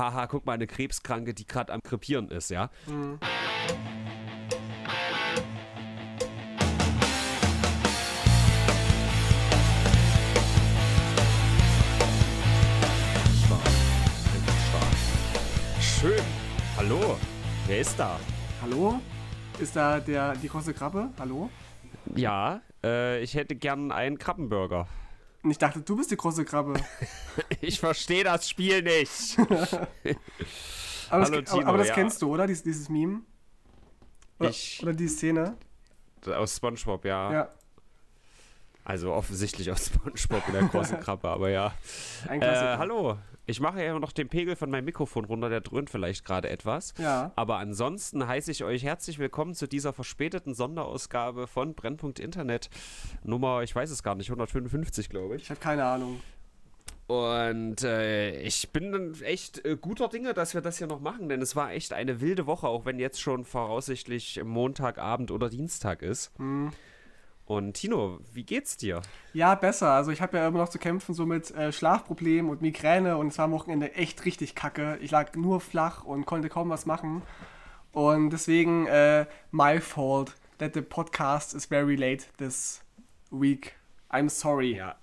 haha, guck mal, eine Krebskranke, die gerade am Krepieren ist, ja. Mhm. Schön. Hallo. Wer ist da? Hallo? Ist da der, die große Krabbe? Hallo? Ja, äh, ich hätte gern einen Krabbenburger. Und ich dachte, du bist die große Krabbe. ich verstehe das Spiel nicht. aber, Hallo, das, Tino, aber, das ja. kennst du, oder? Dies, dieses Meme? Oder, ich, oder die Szene? Aus Spongebob, ja. Ja. Also offensichtlich aus Spongebob in der großen Krabbe, aber ja. Ein Äh, hallo, ich mache ja noch den Pegel von meinem Mikrofon runter, der dröhnt vielleicht gerade etwas. Ja. Aber ansonsten heiße ich euch herzlich willkommen zu dieser verspäteten Sonderausgabe von Brennpunkt Internet. Nummer, ich weiß es gar nicht, 155, glaube ich. Ich habe keine Ahnung. Und äh, ich bin echt äh, guter Dinge, dass wir das hier noch machen, denn es war echt eine wilde Woche, auch wenn jetzt schon voraussichtlich Montagabend oder Dienstag ist. Hm. Und Tino, wie geht's dir? Ja, besser. Also ich habe ja immer noch zu kämpfen so mit äh, Schlafproblemen und Migräne und es war am Wochenende echt richtig kacke. Ich lag nur flach und konnte kaum was machen. Und deswegen äh, my fault that the podcast is very late this week. I'm sorry. Ja,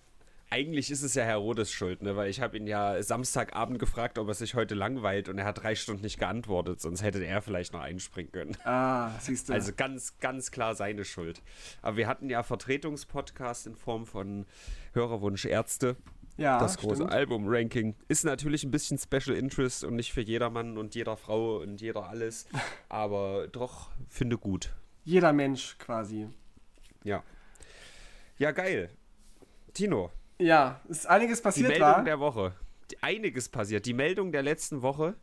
eigentlich ist es ja Herr Rodes Schuld, ne? weil ich habe ihn ja Samstagabend gefragt, ob er sich heute langweilt und er hat drei Stunden nicht geantwortet, sonst hätte er vielleicht noch einspringen können. Ah, siehst du. Also ganz, ganz klar seine Schuld. Aber wir hatten ja Vertretungspodcast in Form von Hörerwunsch Ärzte. Ja, das große Album-Ranking ist natürlich ein bisschen Special Interest und nicht für jedermann und jeder Frau und jeder alles, aber doch finde gut. Jeder Mensch quasi. Ja. Ja, geil. Tino, ja, es ist einiges passiert. Die Meldung war. der Woche. Einiges passiert. Die Meldung der letzten Woche.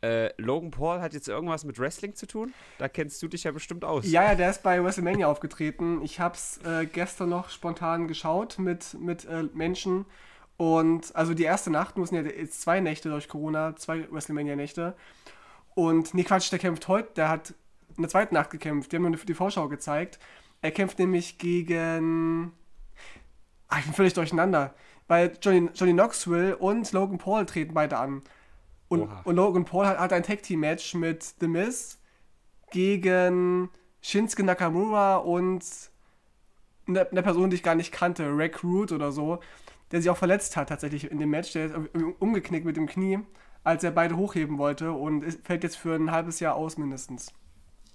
Äh, Logan Paul hat jetzt irgendwas mit Wrestling zu tun? Da kennst du dich ja bestimmt aus. Ja, ja, der ist bei WrestleMania aufgetreten. Ich hab's äh, gestern noch spontan geschaut mit, mit äh, Menschen. Und also die erste Nacht, nur sind ja jetzt zwei Nächte durch Corona, zwei WrestleMania-Nächte. Und nee, Quatsch, der kämpft heute, der hat in der zweiten Nacht gekämpft. Die haben nur die Vorschau gezeigt. Er kämpft nämlich gegen Ah, ich bin völlig durcheinander. Weil Johnny, Johnny Knoxville und Logan Paul treten beide an. Und, und Logan Paul hat, hat ein Tag-Team-Match mit The Miz gegen Shinsuke Nakamura und eine, eine, Person, die ich gar nicht kannte, Rack Root oder so, der sich auch verletzt hat tatsächlich in dem Match. Der ist umgeknickt mit dem Knie, als er beide hochheben wollte und fällt jetzt für ein halbes Jahr aus mindestens.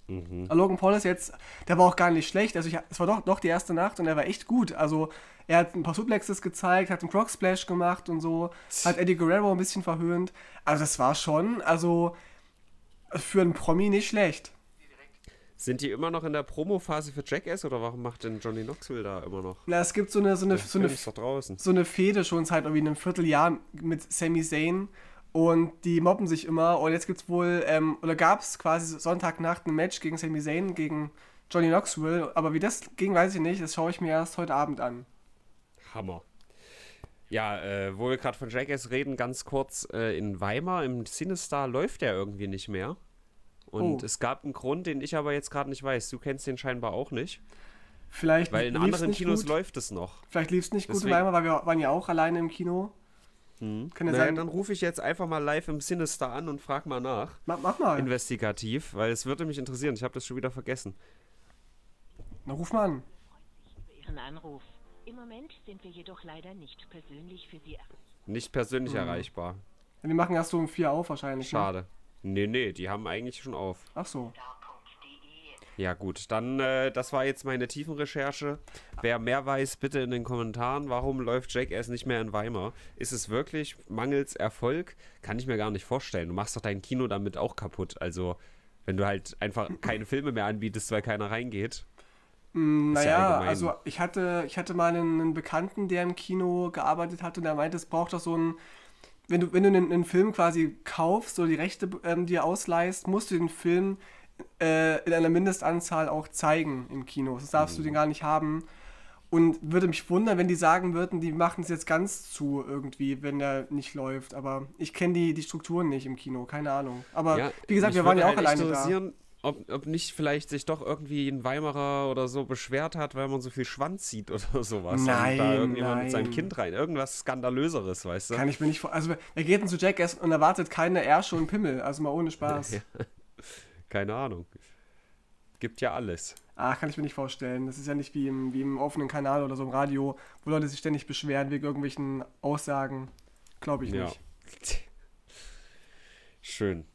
Mhm. Logan Paul ist jetzt, der war auch gar nicht schlecht. Also ich, es war doch, doch die erste Nacht und er war echt gut. Also er hat ein paar Suplexes gezeigt, hat einen Croc Splash gemacht und so, hat Eddie Guerrero ein bisschen verhöhnt. Also das war schon, also für einen Promi nicht schlecht. Sind die immer noch in der Promo-Phase für Jackass oder warum macht denn Johnny Knoxville da immer noch? Na, es gibt so eine, so eine, so eine, so eine Fehde schon seit irgendwie einem Vierteljahr mit Sami Zayn und die mobben sich immer. Und jetzt gibt es wohl, ähm, oder gab es quasi Sonntagnacht ein Match gegen Sami Zayn, gegen Johnny Knoxville. Aber wie das ging, weiß ich nicht. Das schaue ich mir erst heute Abend an. Hammer. Ja, äh, wo wir gerade von Jackass reden, ganz kurz, äh, in Weimar im Cinestar läuft der irgendwie nicht mehr. Und oh. es gab einen Grund, den ich aber jetzt gerade nicht weiß. Du kennst den scheinbar auch nicht. Vielleicht Weil in anderen Kinos gut. läuft es noch. Vielleicht lief es nicht Deswegen. gut in Weimar, weil wir waren ja auch alleine im Kino. Hm. Kann ja naja, sein. Dann rufe ich jetzt einfach mal live im Sinister an und frage mal nach. Mach, mach, mal. Investigativ, weil es würde mich interessieren. Ich habe das schon wieder vergessen. Na, ruf mal an. Ihren Anruf. Im Moment sind wir jedoch leider nicht persönlich für Sie Nicht persönlich hm. erreichbar. Ja, die machen erst so um vier auf wahrscheinlich. Ne? Schade. Ne? Nee, nee, die haben eigentlich schon auf. Ach so. Ja gut, dann äh, das war jetzt meine Tiefenrecherche. Wer mehr weiß, bitte in den Kommentaren, warum läuft Jackass nicht mehr in Weimar? Ist es wirklich mangels Erfolg? Kann ich mir gar nicht vorstellen. Du machst doch dein Kino damit auch kaputt. Also wenn du halt einfach keine Filme mehr anbietest, weil keiner reingeht. Mm, naja, ja also ich hatte, ich hatte mal einen, einen, Bekannten, der im Kino gearbeitet hat und der meinte, es braucht doch so ein, wenn du, wenn du einen, einen Film quasi kaufst oder die Rechte ähm, dir ausleihst, musst du den Film äh, in einer Mindestanzahl auch zeigen im Kino. Das darfst mhm. du den gar nicht haben. Und würde mich wundern, wenn die sagen würden, die machen es jetzt ganz zu irgendwie, wenn der nicht läuft. Aber ich kenne die, die Strukturen nicht im Kino, keine Ahnung. Aber ja, wie gesagt, wir waren ja auch halt alleine da. ob, ob nicht vielleicht sich doch irgendwie ein Weimarer oder so beschwert hat, weil man so viel Schwanz sieht oder sowas. Nein, und da irgendjemand nein. mit seinem Kind rein. Irgendwas Skandalöseres, weißt du? Kann ich mir nicht vor. Also, er geht zu Jackass und erwartet keine Ärsche und Pimmel. Also mal ohne Spaß. Ja. Keine Ahnung. Gibt ja alles. Ah, kann ich mir nicht vorstellen. Das ist ja nicht wie im, wie im offenen Kanal oder so im Radio, wo Leute sich ständig beschweren wegen irgendwelchen Aussagen. Glaube ich Ja. nicht. Schön.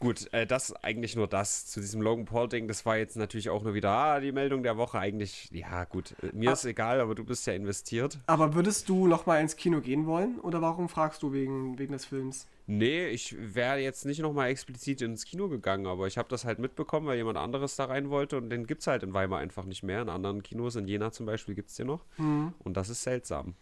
Gut, äh, das eigentlich nur das zu diesem Logan Paul-Ding. Das war jetzt natürlich auch nur wieder ah, die Meldung der Woche. Eigentlich, ja, gut, äh, mir Ah. ist egal, aber du bist ja investiert. Aber würdest du noch mal ins Kino gehen wollen? Oder warum fragst du wegen, wegen des Films? Nee, ich wäre jetzt nicht nochmal explizit ins Kino gegangen, aber ich habe das halt mitbekommen, weil jemand anderes da rein wollte und den gibt es halt in Weimar einfach nicht mehr. In anderen Kinos, in Jena zum Beispiel, gibt es den noch. Hm. Und das ist seltsam.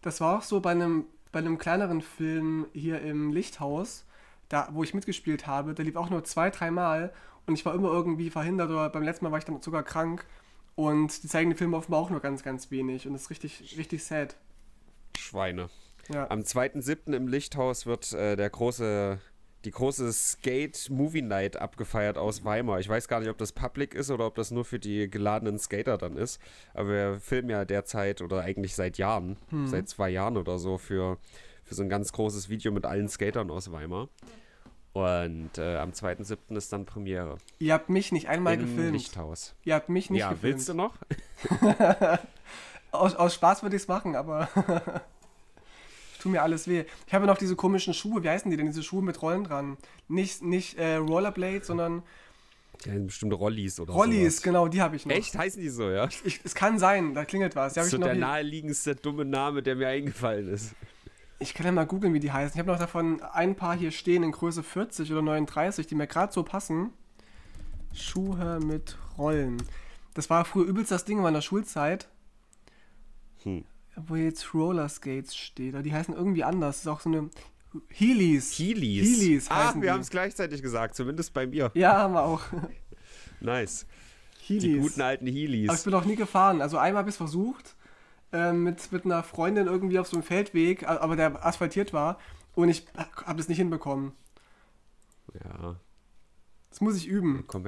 Das war auch so bei einem, bei einem kleineren Film hier im Lichthaus, da, wo ich mitgespielt habe. Der lief auch nur zwei, dreimal und ich war immer irgendwie verhindert oder beim letzten Mal war ich dann sogar krank. Und die zeigen den Film offenbar auch nur ganz, ganz wenig und das ist richtig, richtig sad. Schweine. Ja. Am 2.7. im Lichthaus wird äh, der große, die große Skate Movie Night abgefeiert aus Weimar. Ich weiß gar nicht, ob das public ist oder ob das nur für die geladenen Skater dann ist. Aber wir filmen ja derzeit oder eigentlich seit Jahren, seit zwei Jahren oder so, für, für so ein ganz großes Video mit allen Skatern aus Weimar. Und äh, am 2.7. ist dann Premiere. Ihr habt mich nicht einmal Im gefilmt. Lichthaus. Ihr habt mich nicht ja, gefilmt. willst du noch? Aus, aus Spaß würde ich es machen, aber tue mir alles weh. Ich habe noch diese komischen Schuhe, wie heißen die denn? Diese Schuhe mit Rollen dran. Nicht, nicht äh, Rollerblades, sondern Ja, bestimmte Rollis oder Rollis, sowas. genau, die habe ich noch. Echt? Heißen die so, ja? Ich, es kann sein, da klingelt was. Das ist so der naheliegendste dumme Name, der mir eingefallen ist. Ich kann ja mal googeln, wie die heißen. Ich habe noch davon ein paar hier stehen in Größe 40 oder 39, die mir gerade so passen. Schuhe mit Rollen. Das war früher übelst das Ding in meiner Schulzeit. Hm. Wo jetzt Roller Skates steht. Die heißen irgendwie anders. Das ist auch so eine Heelys. Heelys. Heelys Ah, wir die. haben es gleichzeitig gesagt, zumindest bei mir. Ja, haben wir auch. Nice. Die Heelys. guten alten Aber ich Heelys. bin noch nie gefahren. Also einmal habe ich es versucht. Ähm, mit, mit einer Freundin irgendwie auf so einem Feldweg, aber der asphaltiert war. Und ich habe es nicht hinbekommen. Ja, Das muss ich üben. komm.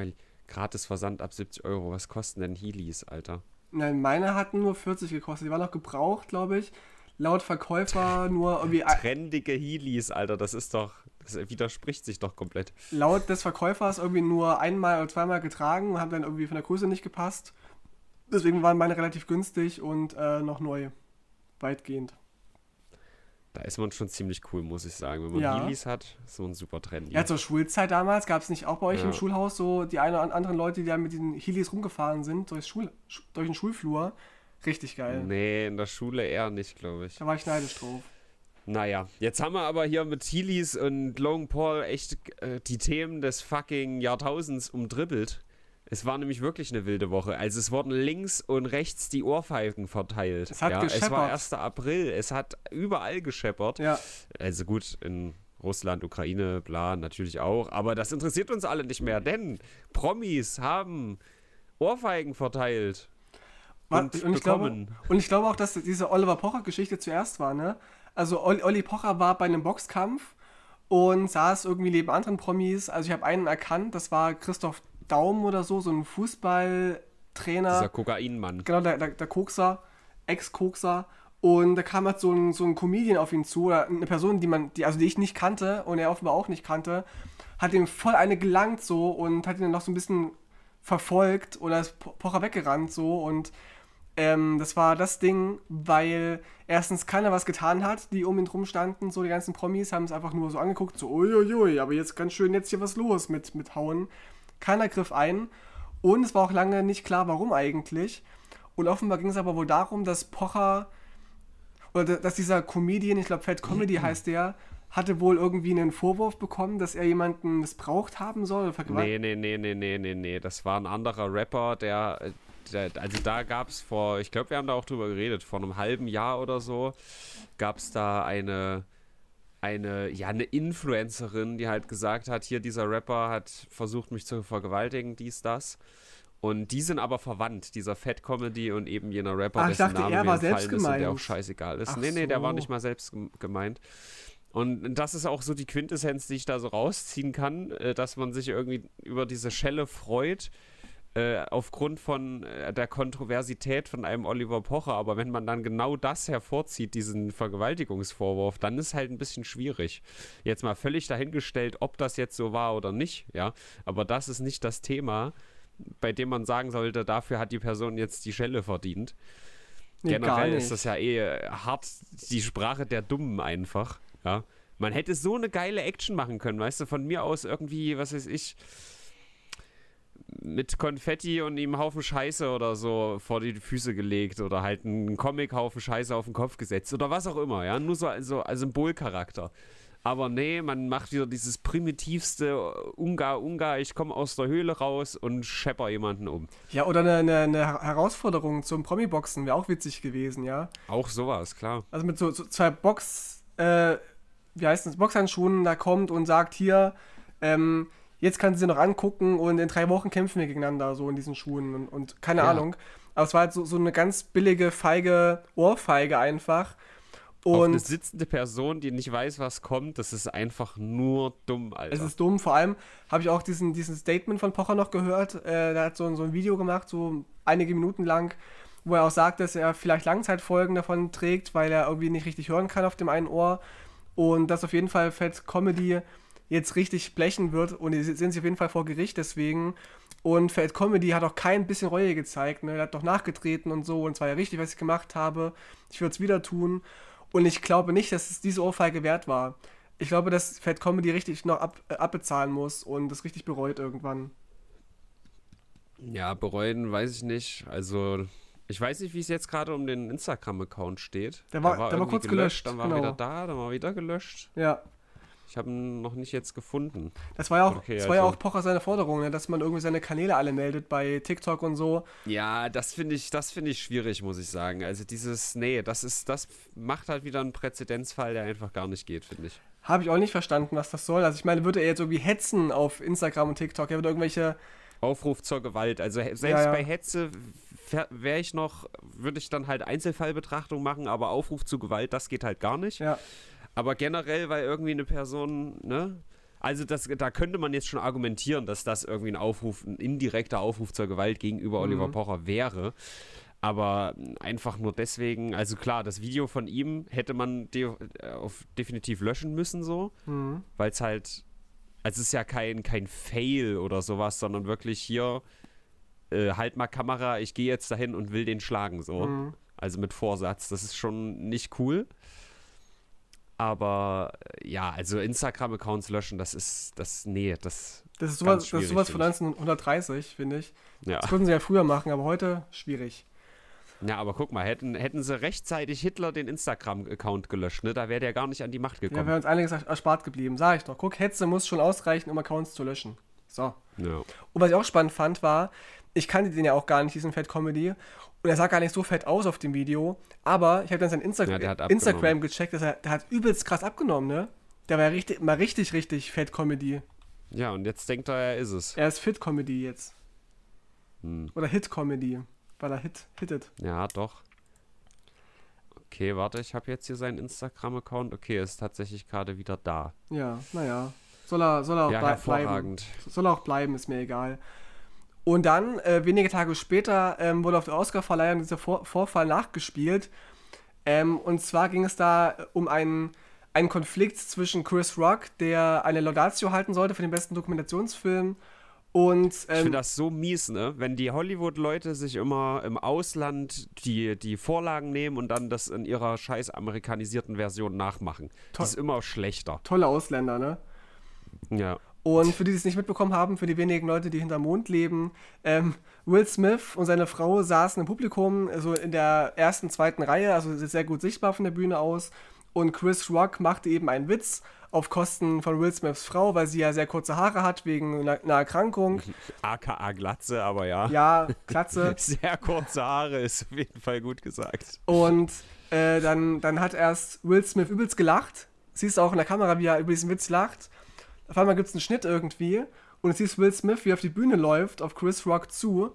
Gratis Versand ab 70 Euro. Was kosten denn Heelys, Alter? Nein, meine hatten nur 40 gekostet. Die waren noch gebraucht, glaube ich. Laut Verkäufer nur irgendwie. Trendige Heelys, Alter, das ist doch. Das widerspricht sich doch komplett. Laut des Verkäufers irgendwie nur einmal oder zweimal getragen und haben dann irgendwie von der Größe nicht gepasst. Deswegen waren meine relativ günstig und äh, noch neu. Weitgehend. Da ist man schon ziemlich cool, muss ich sagen. Wenn man Ja. Heelys hat, so ein super Trendy. Ja, zur Schulzeit damals gab es nicht auch bei euch Ja. im Schulhaus so die ein oder anderen Leute, die da mit diesen Heelys rumgefahren sind durchs Schul Sch- durch den Schulflur. Richtig geil. Nee, in der Schule eher nicht, glaube ich. Da war ich neidisch drauf. Naja, jetzt haben wir aber hier mit Heelys und Logan Paul echt äh, die Themen des fucking Jahrtausends umdribbelt. Es war nämlich wirklich eine wilde Woche. Also es wurden links und rechts die Ohrfeigen verteilt. Es hat ja, es war gescheppert. 1. April. Es hat überall gescheppert. Ja, Also gut, in Russland, Ukraine, bla, natürlich auch. Aber das interessiert uns alle nicht mehr, denn Promis haben Ohrfeigen verteilt. Und und, ich glaube, bekommen. und ich glaube auch, dass diese Oliver Pocher-Geschichte zuerst war, ne? Also Olli, Olli Pocher war bei einem Boxkampf und saß irgendwie neben anderen Promis. Also ich habe einen erkannt, das war Christoph Daum oder so, so ein Fußballtrainer. Dieser Kokainmann. Genau, der, der, der Kokser, Ex-Kokser. Und da kam halt so ein, so ein Comedian auf ihn zu, oder eine Person, die man, die, also die ich nicht kannte und er offenbar auch nicht kannte, hat ihm voll eine gelangt so und hat ihn dann noch so ein bisschen verfolgt oder ist Po- Pocher weggerannt so und ähm, das war das Ding, weil erstens keiner was getan hat, die um ihn drum standen, so die ganzen Promis haben es einfach nur so angeguckt, so uiuiui, aber jetzt ganz schön jetzt hier was los mit, mit Hauen. Keiner griff ein und es war auch lange nicht klar, warum eigentlich. Und offenbar ging es aber wohl darum, dass Pocher oder dass dieser Comedian, ich glaube Fat Comedy heißt der, hatte wohl irgendwie einen Vorwurf bekommen, dass er jemanden missbraucht haben soll. Nee, nee, nee, nee, nee, nee, nee. Das war ein anderer Rapper, der. der also da gab es vor, ich glaube, wir haben da auch drüber geredet, vor einem halben Jahr oder so, gab es da eine, eine, ja, eine Influencerin, die halt gesagt hat, hier dieser Rapper hat versucht, mich zu vergewaltigen, dies, das. Und die sind aber verwandt, dieser Fat Comedy und eben jener Rapper, Ach, ich dessen dachte, Name er war selbst und der gemeint. auch scheißegal ist. Ach nee, nee, der war so. nicht mal selbst gem- gemeint. Und das ist auch so die Quintessenz, die ich da so rausziehen kann, äh, dass man sich irgendwie über diese Schelle freut, äh, aufgrund von äh, der Kontroversität von einem Oliver Pocher. Aber wenn man dann genau das hervorzieht, diesen Vergewaltigungsvorwurf, dann ist halt ein bisschen schwierig. Jetzt mal völlig dahingestellt, ob das jetzt so war oder nicht, ja. Aber das ist nicht das Thema, bei dem man sagen sollte, dafür hat die Person jetzt die Schelle verdient. Generell ist das ja eh hart die Sprache der Dummen einfach. Ja. Man hätte so eine geile Action machen können, weißt du, von mir aus irgendwie, was weiß ich, mit Konfetti und ihm Haufen Scheiße oder so vor die Füße gelegt oder halt einen Comic-Haufen Scheiße auf den Kopf gesetzt oder was auch immer, ja, nur so also als Symbolcharakter. Aber nee, man macht wieder dieses primitivste Ungar, Ungar, ich komme aus der Höhle raus und schepper jemanden um. Ja, oder eine, eine, eine Herausforderung zum Promi-Boxen wäre auch witzig gewesen, ja. Auch sowas, klar. Also mit so, so zwei Box, äh, wie heißt das, Boxhandschuhen da kommt und sagt, hier, ähm, jetzt kannst du sie noch angucken und in drei Wochen kämpfen wir gegeneinander, so in diesen Schuhen und, und keine ja. Ahnung. Aber es war halt so, so eine ganz billige, feige Ohrfeige einfach. Und Auf eine sitzende Person, die nicht weiß, was kommt, das ist einfach nur dumm, Alter. Es ist dumm, vor allem habe ich auch diesen, diesen Statement von Pocher noch gehört. Äh, der hat so, so ein Video gemacht, so einige Minuten lang, wo er auch sagt, dass er vielleicht Langzeitfolgen davon trägt, weil er irgendwie nicht richtig hören kann auf dem einen Ohr und dass auf jeden Fall Fat Comedy jetzt richtig blechen wird und die sind sie auf jeden Fall vor Gericht deswegen. Und Fat Comedy hat auch kein bisschen Reue gezeigt. Ne? Er hat doch nachgetreten und so und es war ja richtig, was ich gemacht habe. Ich würde es wieder tun. Und ich glaube nicht, dass es diese Ohrfeige wert war. Ich glaube, dass Fat Comedy richtig noch ab, äh, abbezahlen muss und das richtig bereut irgendwann. Ja, bereuen weiß ich nicht. Also ich weiß nicht, wie es jetzt gerade um den Instagram-Account steht. Der war, der war, der war kurz gelöscht. Dann war genau. wieder da, dann war wieder gelöscht. Ja. Ich habe ihn noch nicht jetzt gefunden. Das war ja auch, okay, das war ja also auch Pocher seine Forderung, ne? dass man irgendwie seine Kanäle alle meldet bei TikTok und so. Ja, das finde ich, das ich schwierig, muss ich sagen. Also dieses, nee, das ist, das macht halt wieder einen Präzedenzfall, der einfach gar nicht geht, finde ich. Habe ich auch nicht verstanden, was das soll. Also ich meine, würde er jetzt irgendwie hetzen auf Instagram und TikTok? Er würde irgendwelche Aufruf zur Gewalt. Also selbst ja, ja. bei Hetze wäre ich noch, würde ich dann halt Einzelfallbetrachtung machen, aber Aufruf zu Gewalt, das geht halt gar nicht. Ja. Aber generell, weil irgendwie eine Person, ne? Also das, da könnte man jetzt schon argumentieren, dass das irgendwie ein Aufruf, ein indirekter Aufruf zur Gewalt gegenüber mhm. Oliver Pocher wäre. Aber einfach nur deswegen, also klar, das Video von ihm hätte man de auf definitiv löschen müssen, so, mhm. weil es halt, also es ist ja kein, kein Fail oder sowas, sondern wirklich hier, äh, halt mal Kamera, ich gehe jetzt dahin und will den schlagen, so. Mhm. Also mit Vorsatz. Das ist schon nicht cool. Aber äh, ja, also Instagram-Accounts löschen, das ist, das, nee, das. Das ist sowas, das ist sowas von 1930, finde ich. Ja. Das konnten sie ja früher machen, aber heute schwierig. Ja, aber guck mal, hätten, hätten sie rechtzeitig Hitler den Instagram-Account gelöscht, ne? Da wäre der gar nicht an die Macht gekommen. Ja, wäre uns einiges erspart geblieben, sag ich doch. Guck, Hetze muss schon ausreichen, um Accounts zu löschen. So. Ja. Und was ich auch spannend fand, war, ich kannte den ja auch gar nicht, diesen Fat Comedy. Und er sah gar nicht so fett aus auf dem Video. Aber ich habe dann sein Insta ja, Instagram gecheckt, dass er, der hat übelst krass abgenommen, ne? Der war ja richtig, mal richtig, richtig Fat Comedy. Ja, und jetzt denkt er, er ist es. Er ist Fit Comedy jetzt. Hm. Oder Hit Comedy, weil er Hit, hittet. Ja, doch. Okay, warte, ich habe jetzt hier seinen Instagram-Account. Okay, er ist tatsächlich gerade wieder da. Ja, naja. Soll er, soll er auch ja, bleiben. Soll er auch bleiben, ist mir egal. Und dann, äh, wenige Tage später, ähm, wurde auf der Oscarverleihung dieser Vor Vorfall nachgespielt. Ähm, und zwar ging es da um einen, einen Konflikt zwischen Chris Rock, der eine Laudatio halten sollte für den besten Dokumentationsfilm, und, ähm, ich finde das so mies, ne? Wenn die Hollywood-Leute sich immer im Ausland die, die Vorlagen nehmen und dann das in ihrer scheiß amerikanisierten Version nachmachen. Das ist immer schlechter. Tolle Ausländer, ne? Ja. Und für die, die es nicht mitbekommen haben, für die wenigen Leute, die hinterm Mond leben, ähm, Will Smith und seine Frau saßen im Publikum, also in der ersten, zweiten Reihe, also sehr gut sichtbar von der Bühne aus. Und Chris Rock machte eben einen Witz auf Kosten von Will Smiths Frau, weil sie ja sehr kurze Haare hat wegen einer, einer Erkrankung. AKA Glatze, aber ja. Ja, Glatze. sehr kurze Haare ist auf jeden Fall gut gesagt. Und äh, dann, dann hat erst Will Smith übelst gelacht. Siehst du auch in der Kamera, wie er über diesen Witz lacht. Auf einmal gibt es einen Schnitt irgendwie und du siehst Will Smith, wie er auf die Bühne läuft, auf Chris Rock zu.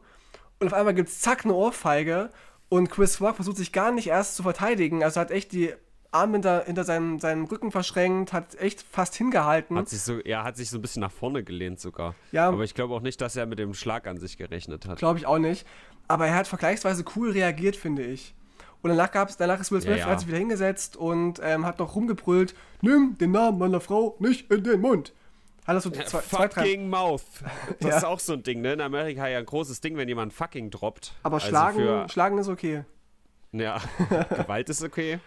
Und auf einmal gibt es zack eine Ohrfeige und Chris Rock versucht sich gar nicht erst zu verteidigen. Also hat echt die Arm hinter, hinter seinem, seinem Rücken verschränkt, hat echt fast hingehalten. Hat sich so, er hat sich so ein bisschen nach vorne gelehnt sogar. Ja. Aber ich glaube auch nicht, dass er mit dem Schlag an sich gerechnet hat. Glaube ich auch nicht. Aber er hat vergleichsweise cool reagiert, finde ich. Und danach, gab's, danach ist Will Smith, ja, ja. hat sich wieder hingesetzt und ähm, hat noch rumgebrüllt, nimm den Namen meiner Frau nicht in den Mund. Das so ja, zwei, fucking Mouth. Das ja. ist auch so ein Ding, ne? In Amerika ja ein großes Ding, wenn jemand fucking droppt. Aber also schlagen, für, schlagen ist okay. Ja, Gewalt ist okay.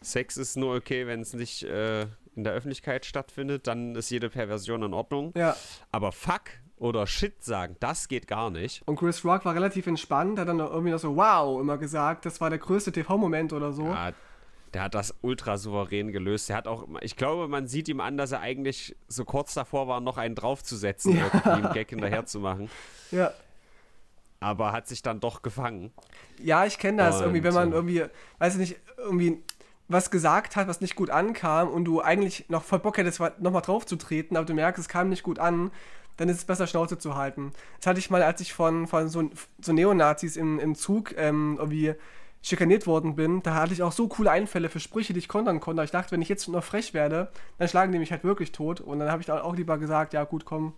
Sex ist nur okay, wenn es nicht äh, in der Öffentlichkeit stattfindet. Dann ist jede Perversion in Ordnung. Ja. Aber fuck oder Shit sagen, das geht gar nicht. Und Chris Rock war relativ entspannt, hat dann irgendwie noch so wow immer gesagt, das war der größte TV-Moment oder so. Ja, der hat das ultra souverän gelöst. Der hat auch, ich glaube, man sieht ihm an, dass er eigentlich so kurz davor war, noch einen draufzusetzen, ja. irgendwie einen Gag hinterher zu machen. Ja. Aber hat sich dann doch gefangen. Ja, ich kenne das. Und, irgendwie, wenn man äh, irgendwie, weiß ich nicht, irgendwie was gesagt hat, was nicht gut ankam und du eigentlich noch voll Bock hättest, nochmal draufzutreten, aber du merkst, es kam nicht gut an, dann ist es besser, Schnauze zu halten. Das hatte ich mal, als ich von, von so, so Neonazis im, im Zug ähm, irgendwie schikaniert worden bin, da hatte ich auch so coole Einfälle für Sprüche, die ich kontern konnte. Ich dachte, wenn ich jetzt noch frech werde, dann schlagen die mich halt wirklich tot. Und dann habe ich dann auch lieber gesagt, ja gut, komm.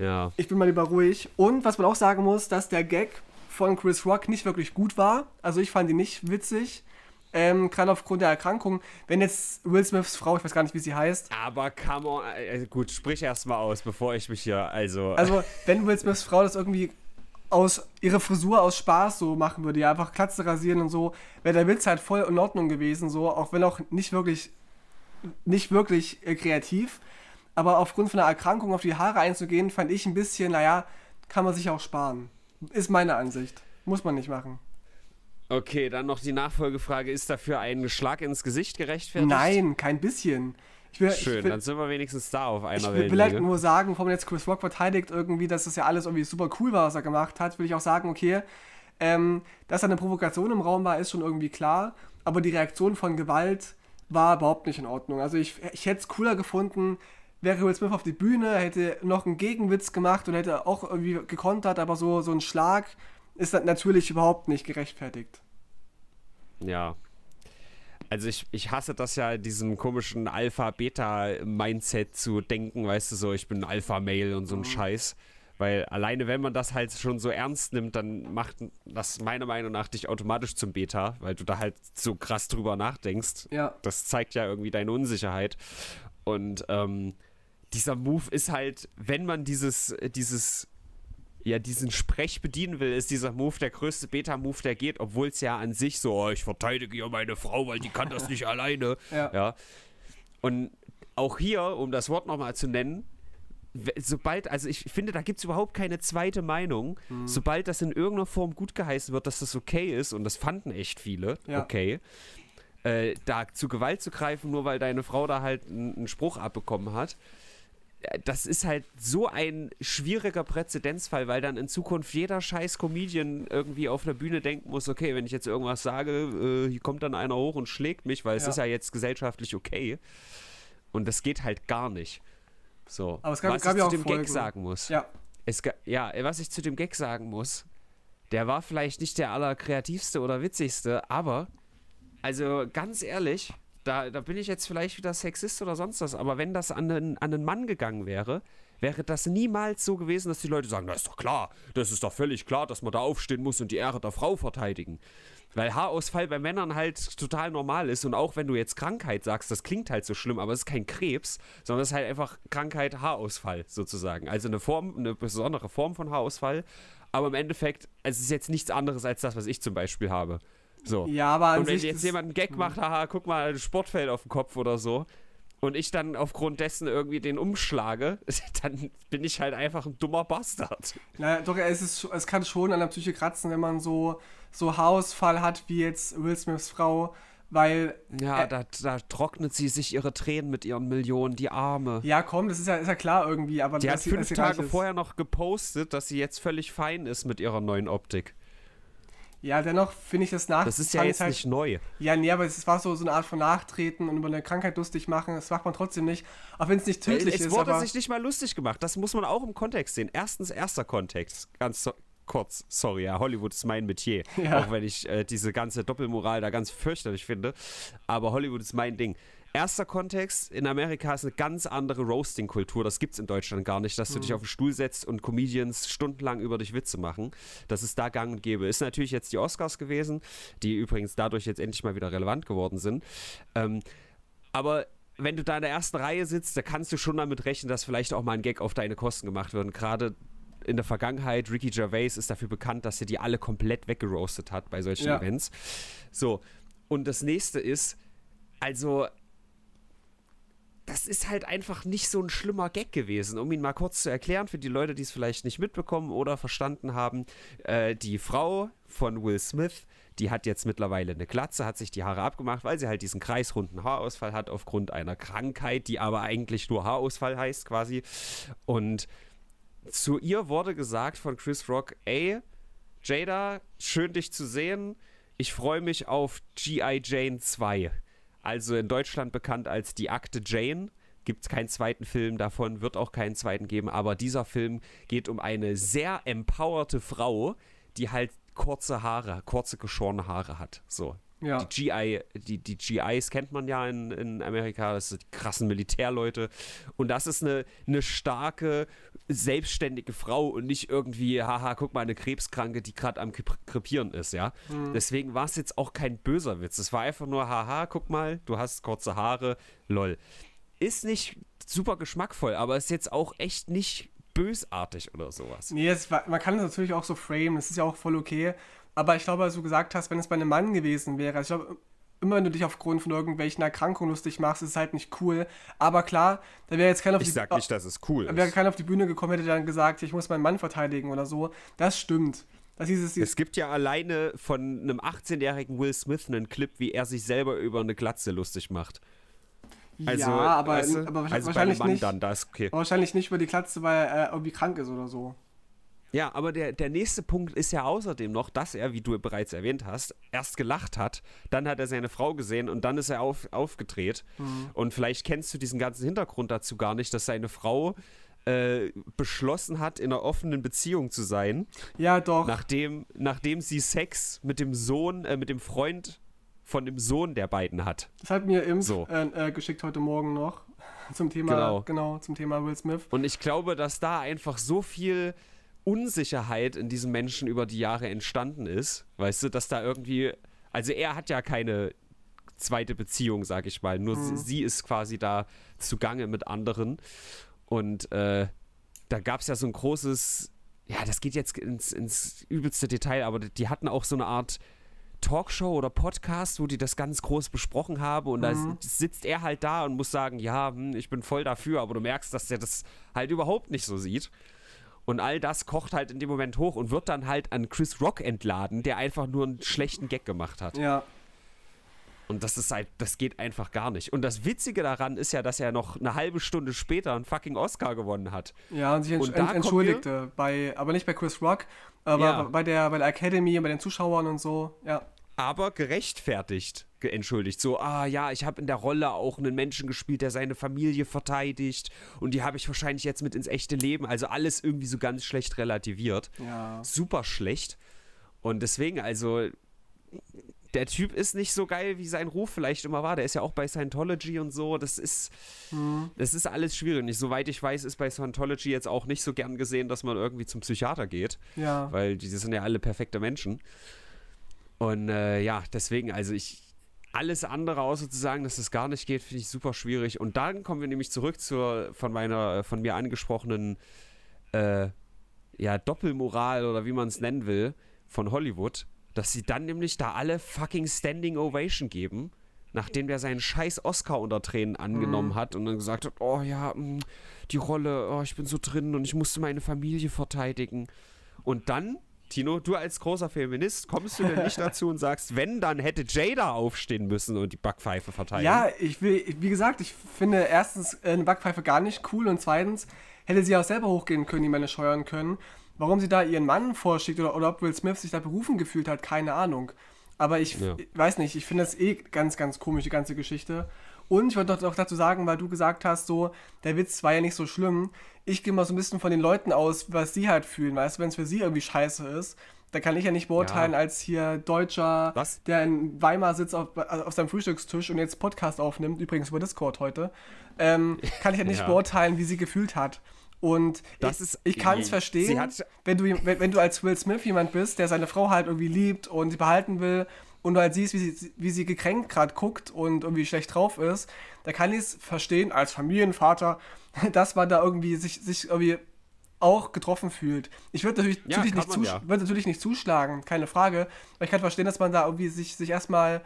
Ja. Ich bin mal lieber ruhig. Und was man auch sagen muss, dass der Gag von Chris Rock nicht wirklich gut war. Also ich fand ihn nicht witzig. Ähm, gerade aufgrund der Erkrankung. Wenn jetzt Will Smiths Frau, ich weiß gar nicht, wie sie heißt. Aber come on, äh, gut, sprich erst mal aus, bevor ich mich hier, also. Also, wenn Will Smiths Frau das irgendwie aus ihre Frisur aus Spaß so machen würde, ja, einfach Katze rasieren und so, wäre der Witz halt voll in Ordnung gewesen, so, auch wenn auch nicht wirklich, nicht wirklich äh, kreativ. Aber aufgrund von einer Erkrankung auf die Haare einzugehen, fand ich ein bisschen, naja, kann man sich auch sparen. Ist meine Ansicht. Muss man nicht machen. Okay, dann noch die Nachfolgefrage: Ist dafür ein Schlag ins Gesicht gerechtfertigt? Nein, kein bisschen. Will, Schön, will, dann sind wir wenigstens da auf einer Welt. Ich will, halt nur sagen, bevor man jetzt Chris Rock verteidigt, irgendwie, dass das ja alles irgendwie super cool war, was er gemacht hat, will ich auch sagen, okay, ähm, dass da eine Provokation im Raum war, ist schon irgendwie klar, aber die Reaktion von Gewalt war überhaupt nicht in Ordnung. Also ich, ich hätte es cooler gefunden, wäre Will Smith auf die Bühne, hätte noch einen Gegenwitz gemacht und hätte auch irgendwie gekontert, aber so, so ein Schlag ist natürlich überhaupt nicht gerechtfertigt. Ja, also ich, ich hasse das ja, diesem komischen Alpha-Beta-Mindset zu denken, weißt du, so, ich bin Alpha-Mail und so ein mhm. Scheiß. Weil alleine, wenn man das halt schon so ernst nimmt, dann macht das meiner Meinung nach dich automatisch zum Beta, weil du da halt so krass drüber nachdenkst. Ja. Das zeigt ja irgendwie deine Unsicherheit. Und ähm, dieser Move ist halt, wenn man dieses, dieses ja diesen Sprech bedienen will, ist dieser Move der größte Beta-Move, der geht, obwohl es ja an sich so, oh, ich verteidige ja meine Frau, weil die kann das nicht alleine. Ja. ja. Und auch hier, um das Wort nochmal zu nennen, sobald, also ich finde, da gibt es überhaupt keine zweite Meinung. Mhm. Sobald das in irgendeiner Form gut geheißen wird, dass das okay ist, und das fanden echt viele, ja. okay, äh, da zu Gewalt zu greifen, nur weil deine Frau da halt einen Spruch abbekommen hat, das ist halt so ein schwieriger Präzedenzfall, weil dann in Zukunft jeder scheiß Comedian irgendwie auf der Bühne denken muss, okay, wenn ich jetzt irgendwas sage, äh, hier kommt dann einer hoch und schlägt mich, weil ja. es ist ja jetzt gesellschaftlich okay. Und das geht halt gar nicht. So. Aber es gab, was gab ich ja zu dem Folgen. Gag sagen muss. Ja. Es, ja, was ich zu dem Gag sagen muss, der war vielleicht nicht der allerkreativste oder witzigste, aber, also ganz ehrlich, da, da bin ich jetzt vielleicht wieder Sexist oder sonst was, aber wenn das an einen, an einen Mann gegangen wäre, wäre das niemals so gewesen, dass die Leute sagen, das ist doch klar, das ist doch völlig klar, dass man da aufstehen muss und die Ehre der Frau verteidigen. Weil Haarausfall bei Männern halt total normal ist und auch wenn du jetzt Krankheit sagst, das klingt halt so schlimm, aber es ist kein Krebs, sondern es ist halt einfach Krankheit, Haarausfall sozusagen. Also eine Form, eine besondere Form von Haarausfall, aber im Endeffekt, es ist jetzt nichts anderes als das, was ich zum Beispiel habe. So. Ja, aber an Und wenn jetzt jemand einen Gag macht, haha, guck mal, ein Sportfeld auf dem Kopf oder so, und ich dann aufgrund dessen irgendwie den umschlage, dann bin ich halt einfach ein dummer Bastard. Naja, doch, es, ist, es kann schon an der Psyche kratzen, wenn man so, so Haarausfall hat wie jetzt Will Smiths Frau, weil. Ja, äh, da, da, trocknet sie sich ihre Tränen mit ihren Millionen, die Arme. Ja, komm, das ist ja, ist ja klar irgendwie, aber. Die hat fünf Tage vorher noch gepostet, dass sie jetzt völlig fein ist mit ihrer neuen Optik. Ja, dennoch finde ich das nach. Das ist ja jetzt halt, nicht neu. Ja, nee, aber es war so, so eine Art von Nachtreten und über eine Krankheit lustig machen. Das macht man trotzdem nicht. Auch wenn es nicht tödlich es ist. Es wurde sich nicht mal lustig gemacht. Das muss man auch im Kontext sehen. Erstens, erster Kontext. Ganz kurz, sorry, ja, Hollywood ist mein Metier. Ja. Auch wenn ich äh, diese ganze Doppelmoral da ganz fürchterlich finde. Aber Hollywood ist mein Ding. Erster Kontext, in Amerika ist eine ganz andere Roasting-Kultur. Das gibt es in Deutschland gar nicht, dass du mhm. dich auf den Stuhl setzt und Comedians stundenlang über dich Witze machen. Das ist da gang und gäbe. Ist natürlich jetzt die Oscars gewesen, die übrigens dadurch jetzt endlich mal wieder relevant geworden sind. Ähm, aber wenn du da in der ersten Reihe sitzt, da kannst du schon damit rechnen, dass vielleicht auch mal ein Gag auf deine Kosten gemacht wird. Gerade in der Vergangenheit, Ricky Gervais ist dafür bekannt, dass er die alle komplett weggeroastet hat bei solchen ja. Events. So, und das nächste ist, also das ist halt einfach nicht so ein schlimmer Gag gewesen. Um ihn mal kurz zu erklären, für die Leute, die es vielleicht nicht mitbekommen oder verstanden haben, äh, die Frau von Will Smith, die hat jetzt mittlerweile eine Glatze, hat sich die Haare abgemacht, weil sie halt diesen kreisrunden Haarausfall hat aufgrund einer Krankheit, die aber eigentlich nur Haarausfall heißt quasi. Und zu ihr wurde gesagt von Chris Rock, ey, Jada, schön dich zu sehen. Ich freue mich auf G.I. Jane 2 also in Deutschland bekannt als Die Akte Jane. Gibt es keinen zweiten Film davon, wird auch keinen zweiten geben, aber dieser Film geht um eine sehr empowerte Frau, die halt kurze Haare, kurze geschorene Haare hat. So, ja. Die, GI, die, die GIs kennt man ja in, in Amerika, das sind die krassen Militärleute. Und das ist eine, eine starke, selbstständige Frau und nicht irgendwie, haha, guck mal, eine Krebskranke, die gerade am krepieren ist, ja. Mhm. Deswegen war es jetzt auch kein böser Witz. Es war einfach nur, haha, guck mal, du hast kurze Haare, lol. Ist nicht super geschmackvoll, aber ist jetzt auch echt nicht bösartig oder sowas. Nee, es, man kann es natürlich auch so framen, das ist ja auch voll okay. Aber ich glaube, als du gesagt hast, wenn es bei einem Mann gewesen wäre, also ich glaube, immer wenn du dich aufgrund von irgendwelchen Erkrankungen lustig machst, ist es halt nicht cool. Aber klar, da wäre jetzt keiner auf ich die sag nicht, dass es cool wäre keiner auf die Bühne gekommen, hätte dann gesagt, ich muss meinen Mann verteidigen oder so. Das stimmt. Das ist, es, es gibt ja alleine von einem 18-jährigen Will Smith einen Clip, wie er sich selber über eine Glatze lustig macht. Also, ja, aber, weißt du, aber also wahrscheinlich, nicht, dann, okay. wahrscheinlich nicht über die Glatze, weil er irgendwie krank ist oder so. Ja, aber der, der nächste Punkt ist ja außerdem noch, dass er, wie du bereits erwähnt hast, erst gelacht hat, dann hat er seine Frau gesehen und dann ist er auf, aufgedreht. Mhm. Und vielleicht kennst du diesen ganzen Hintergrund dazu gar nicht, dass seine Frau äh, beschlossen hat, in einer offenen Beziehung zu sein. Ja, doch. Nachdem, nachdem sie Sex mit dem Sohn, äh, mit dem Freund von dem Sohn der beiden hat. Das hat mir Imp so. äh, äh geschickt heute Morgen noch zum Thema, genau. genau, zum Thema Will Smith. Und ich glaube, dass da einfach so viel Unsicherheit in diesem Menschen über die Jahre entstanden ist. Weißt du, dass da irgendwie. Also er hat ja keine zweite Beziehung, sag ich mal. Nur mhm. sie, ist quasi da zugange mit anderen. Und äh, da gab es ja so ein großes. Ja, das geht jetzt ins, ins übelste Detail, aber die hatten auch so eine Art Talkshow oder Podcast, wo die das ganz groß besprochen haben und mhm. da sitzt er halt da und muss sagen, ja, hm, ich bin voll dafür, aber du merkst, dass er das halt überhaupt nicht so sieht. Und all das kocht halt in dem Moment hoch und wird dann halt an Chris Rock entladen, der einfach nur einen schlechten Gag gemacht hat. Ja. Und das ist halt, das geht einfach gar nicht. Und das Witzige daran ist ja, dass er noch eine halbe Stunde später einen fucking Oscar gewonnen hat. Ja, und sich entsch und ent entschuldigte. Bei, aber nicht bei Chris Rock, aber ja. bei, der, bei der Academy, bei den Zuschauern und so, ja aber gerechtfertigt entschuldigt. So, ah ja, ich habe in der Rolle auch einen Menschen gespielt, der seine Familie verteidigt und die habe ich wahrscheinlich jetzt mit ins echte Leben. Also alles irgendwie so ganz schlecht relativiert. Ja. Super schlecht. Und deswegen, also, der Typ ist nicht so geil, wie sein Ruf vielleicht immer war. Der ist ja auch bei Scientology und so. Das ist, mhm. das ist alles schwierig. Und soweit ich weiß, ist bei Scientology jetzt auch nicht so gern gesehen, dass man irgendwie zum Psychiater geht. Ja. Weil die sind ja alle perfekte Menschen. Und äh, ja, deswegen, also ich, alles andere außer zu sagen, dass es gar nicht geht, finde ich super schwierig. Und dann kommen wir nämlich zurück zur von meiner, von mir angesprochenen äh, ja, Doppelmoral oder wie man es nennen will, von Hollywood, dass sie dann nämlich da alle fucking Standing Ovation geben, nachdem der seinen scheiß Oscar unter Tränen angenommen mhm. hat und dann gesagt hat, oh ja, mh, mm, die Rolle, oh, ich bin so drin und ich musste meine Familie verteidigen. Und dann Tino, du als großer Feminist, kommst du denn nicht dazu und sagst, wenn, dann hätte Jada aufstehen müssen und die Backpfeife verteidigen? Ja, ich will, wie gesagt, ich finde erstens eine Backpfeife gar nicht cool und zweitens hätte sie auch selber hochgehen können, die Männer scheuern können. Warum sie da ihren Mann vorschickt oder, oder ob Will Smith sich da berufen gefühlt hat, keine Ahnung. Aber ich, ja. ich weiß nicht, ich finde das eh ganz, ganz komisch, die ganze Geschichte. Und ich wollte noch dazu sagen, weil du gesagt hast, so, der Witz war ja nicht so schlimm. Ich gehe mal so ein bisschen von den Leuten aus, was sie halt fühlen. Weißt du, wenn es für sie irgendwie scheiße ist, da kann ich ja nicht beurteilen ja. als hier Deutscher, was? der in Weimar sitzt auf, auf seinem Frühstückstisch und jetzt Podcast aufnimmt, übrigens über Discord heute, ähm, kann ich ja nicht ja. beurteilen, wie sie gefühlt hat. Und das ich, ich kann es verstehen, wenn du, wenn, wenn, du als Will Smith jemand bist, der seine Frau halt irgendwie liebt und sie behalten will und du halt siehst, wie sie, wie sie gekränkt gerade guckt und irgendwie schlecht drauf ist, da kann ich es verstehen als Familienvater, dass man da irgendwie sich, sich irgendwie auch getroffen fühlt. Ich würde natürlich, ja, natürlich, nicht ja. würd natürlich nicht zuschlagen, keine Frage, aber ich kann verstehen, dass man da irgendwie sich, sich erstmal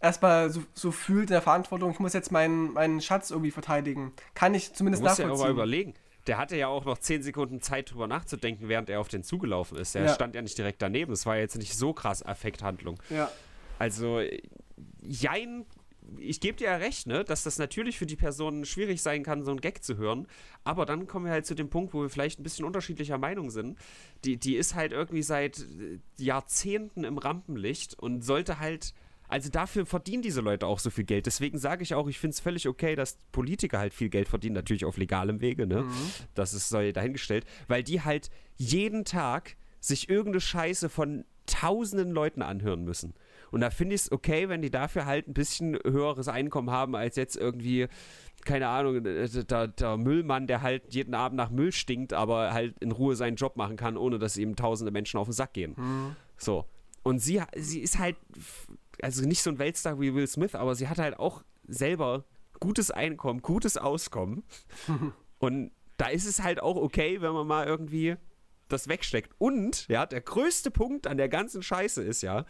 erstmal so, so fühlt in der Verantwortung, ich muss jetzt meinen, meinen Schatz irgendwie verteidigen. Kann ich zumindest du musst nachvollziehen. Ja aber überlegen der hatte ja auch noch 10 Sekunden Zeit drüber nachzudenken, während er auf den zugelaufen ist. Er ja. stand ja nicht direkt daneben. Es war jetzt nicht so krass Affekthandlung. Ja. Also, jein, ich gebe dir ja recht, ne, dass das natürlich für die Person schwierig sein kann, so einen Gag zu hören. Aber dann kommen wir halt zu dem Punkt, wo wir vielleicht ein bisschen unterschiedlicher Meinung sind. Die, die ist halt irgendwie seit Jahrzehnten im Rampenlicht und sollte halt also dafür verdienen diese Leute auch so viel Geld. Deswegen sage ich auch, ich finde es völlig okay, dass Politiker halt viel Geld verdienen, natürlich auf legalem Wege, ne? Mhm. Das ist sei dahingestellt, weil die halt jeden Tag sich irgendeine Scheiße von tausenden Leuten anhören müssen. Und da finde ich es okay, wenn die dafür halt ein bisschen höheres Einkommen haben, als jetzt irgendwie, keine Ahnung, äh, der, der, Müllmann, der halt jeden Abend nach Müll stinkt, aber halt in Ruhe seinen Job machen kann, ohne dass ihm tausende Menschen auf den Sack gehen. Mhm. So. Und sie, sie ist halt also nicht so ein Weltstar wie Will Smith, aber sie hat halt auch selber gutes Einkommen, gutes Auskommen. Und da ist es halt auch okay, wenn man mal irgendwie das wegsteckt. Und, ja, der größte Punkt an der ganzen Scheiße ist ja,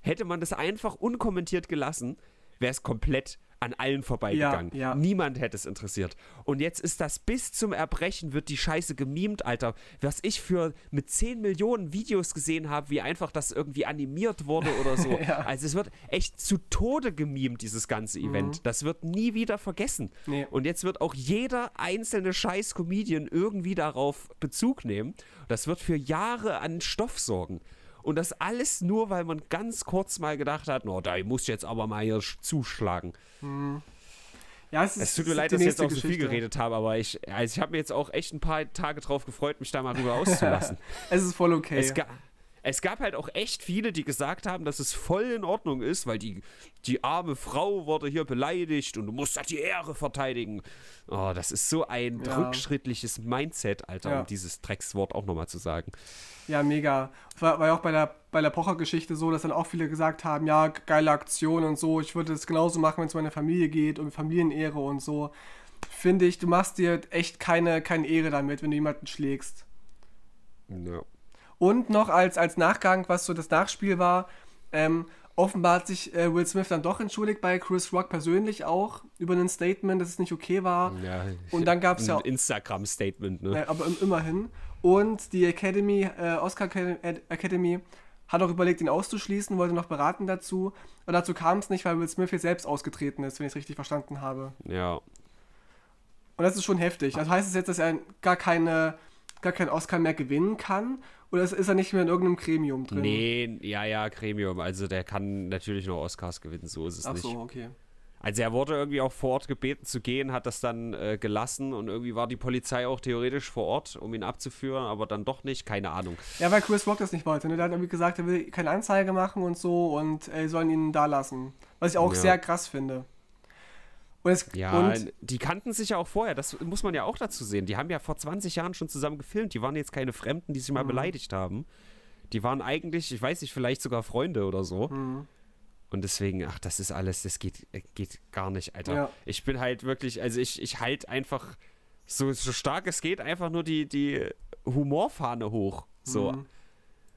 hätte man das einfach unkommentiert gelassen, wäre es komplett an allen vorbeigegangen. Ja, ja. Niemand hätte es interessiert. Und jetzt ist das bis zum Erbrechen, wird die Scheiße gemimt, Alter. Was ich für mit 10 Millionen Videos gesehen habe, wie einfach das irgendwie animiert wurde oder so. ja. Also es wird echt zu Tode gemimt, dieses ganze Event. Mhm. Das wird nie wieder vergessen. Nee. Und jetzt wird auch jeder einzelne Scheiß-Comedian irgendwie darauf Bezug nehmen. Das wird für Jahre an Stoff sorgen. Und das alles nur, weil man ganz kurz mal gedacht hat, no, da muss jetzt aber mal hier zuschlagen. Hm. Ja, es, ist, es tut mir leid, dass ich jetzt auch so viel geredet habe, aber ich, also ich habe mir jetzt auch echt ein paar Tage drauf gefreut, mich da mal drüber auszulassen. es ist voll okay. Es, es gab halt auch echt viele, die gesagt haben, dass es voll in Ordnung ist, weil die, die arme Frau wurde hier beleidigt und du musst halt die Ehre verteidigen. Oh, das ist so ein ja. rückschrittliches Mindset, Alter, ja. um dieses Dreckswort auch nochmal zu sagen. Ja, mega. War, war ja auch bei der, bei der Pocher-Geschichte so, dass dann auch viele gesagt haben, ja, geile Aktion und so, ich würde es genauso machen, wenn es um meine Familie geht und Familienehre und so. Finde ich, du machst dir echt keine, keine Ehre damit, wenn du jemanden schlägst. Ja. Und noch als, als Nachgang, was so das Nachspiel war, ähm, offenbar hat sich äh, Will Smith dann doch entschuldigt bei Chris Rock persönlich auch über ein Statement, dass es nicht okay war. Ja, und dann gab es ja. Instagram-Statement, ne? Äh, aber immerhin. Und die Academy, äh, Oscar Academy, hat auch überlegt, ihn auszuschließen, wollte noch beraten dazu. Aber dazu kam es nicht, weil Will Smith hier selbst ausgetreten ist, wenn ich es richtig verstanden habe. Ja. Und das ist schon heftig. Das heißt es jetzt, dass er gar keine, gar keinen Oscar mehr gewinnen kann? Oder ist, ist er nicht mehr in irgendeinem Gremium drin? Nee, ja, ja, Gremium. Also der kann natürlich nur Oscars gewinnen, so ist es Ach nicht. Ach so, okay. Also er wurde irgendwie auch vor Ort gebeten zu gehen, hat das dann äh, gelassen und irgendwie war die Polizei auch theoretisch vor Ort, um ihn abzuführen, aber dann doch nicht, keine Ahnung. Ja, weil Chris Rock das nicht wollte. Ne? Der hat irgendwie gesagt, er will keine Anzeige machen und so und äh, sollen ihn da lassen. Was ich auch ja. sehr krass finde. Und es, ja, die kannten sich ja auch vorher, das muss man ja auch dazu sehen. Die haben ja vor 20 Jahren schon zusammen gefilmt. Die waren jetzt keine Fremden, die sich mal mhm. beleidigt haben. Die waren eigentlich, ich weiß nicht, vielleicht sogar Freunde oder so. Mhm. Und deswegen, ach, das ist alles, das geht, äh, geht gar nicht, Alter. Ja. Ich bin halt wirklich, also ich, ich halte einfach so, so stark es geht, einfach nur die, die Humorfahne hoch. So. Mhm.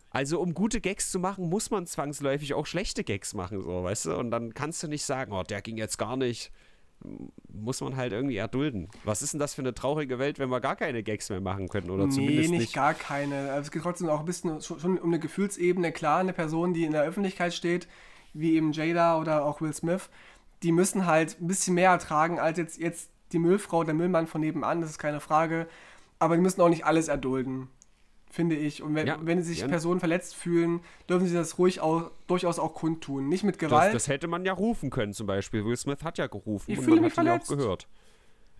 Also, um gute Gags zu machen, muss man zwangsläufig auch schlechte Gags machen, so, weißt du? Und dann kannst du nicht sagen, oh, der ging jetzt gar nicht. Muss man halt irgendwie erdulden. Was ist denn das für eine traurige Welt, wenn wir gar keine Gags mehr machen können? Oder nee, zumindest nicht, nicht gar keine. Also es geht trotzdem auch ein bisschen schon um eine Gefühlsebene. Klar, eine Person, die in der Öffentlichkeit steht, wie eben Jada oder auch Will Smith, die müssen halt ein bisschen mehr ertragen als jetzt, jetzt die Müllfrau, der Müllmann von nebenan, das ist keine Frage. Aber die müssen auch nicht alles erdulden. Finde ich. Und wenn, ja, wenn sich ja. Personen verletzt fühlen, dürfen sie das ruhig auch, durchaus auch kundtun. Nicht mit Gewalt. Das, das hätte man ja rufen können zum Beispiel. Will Smith hat ja gerufen ich und fühle man mich hat verletzt. ihn auch gehört.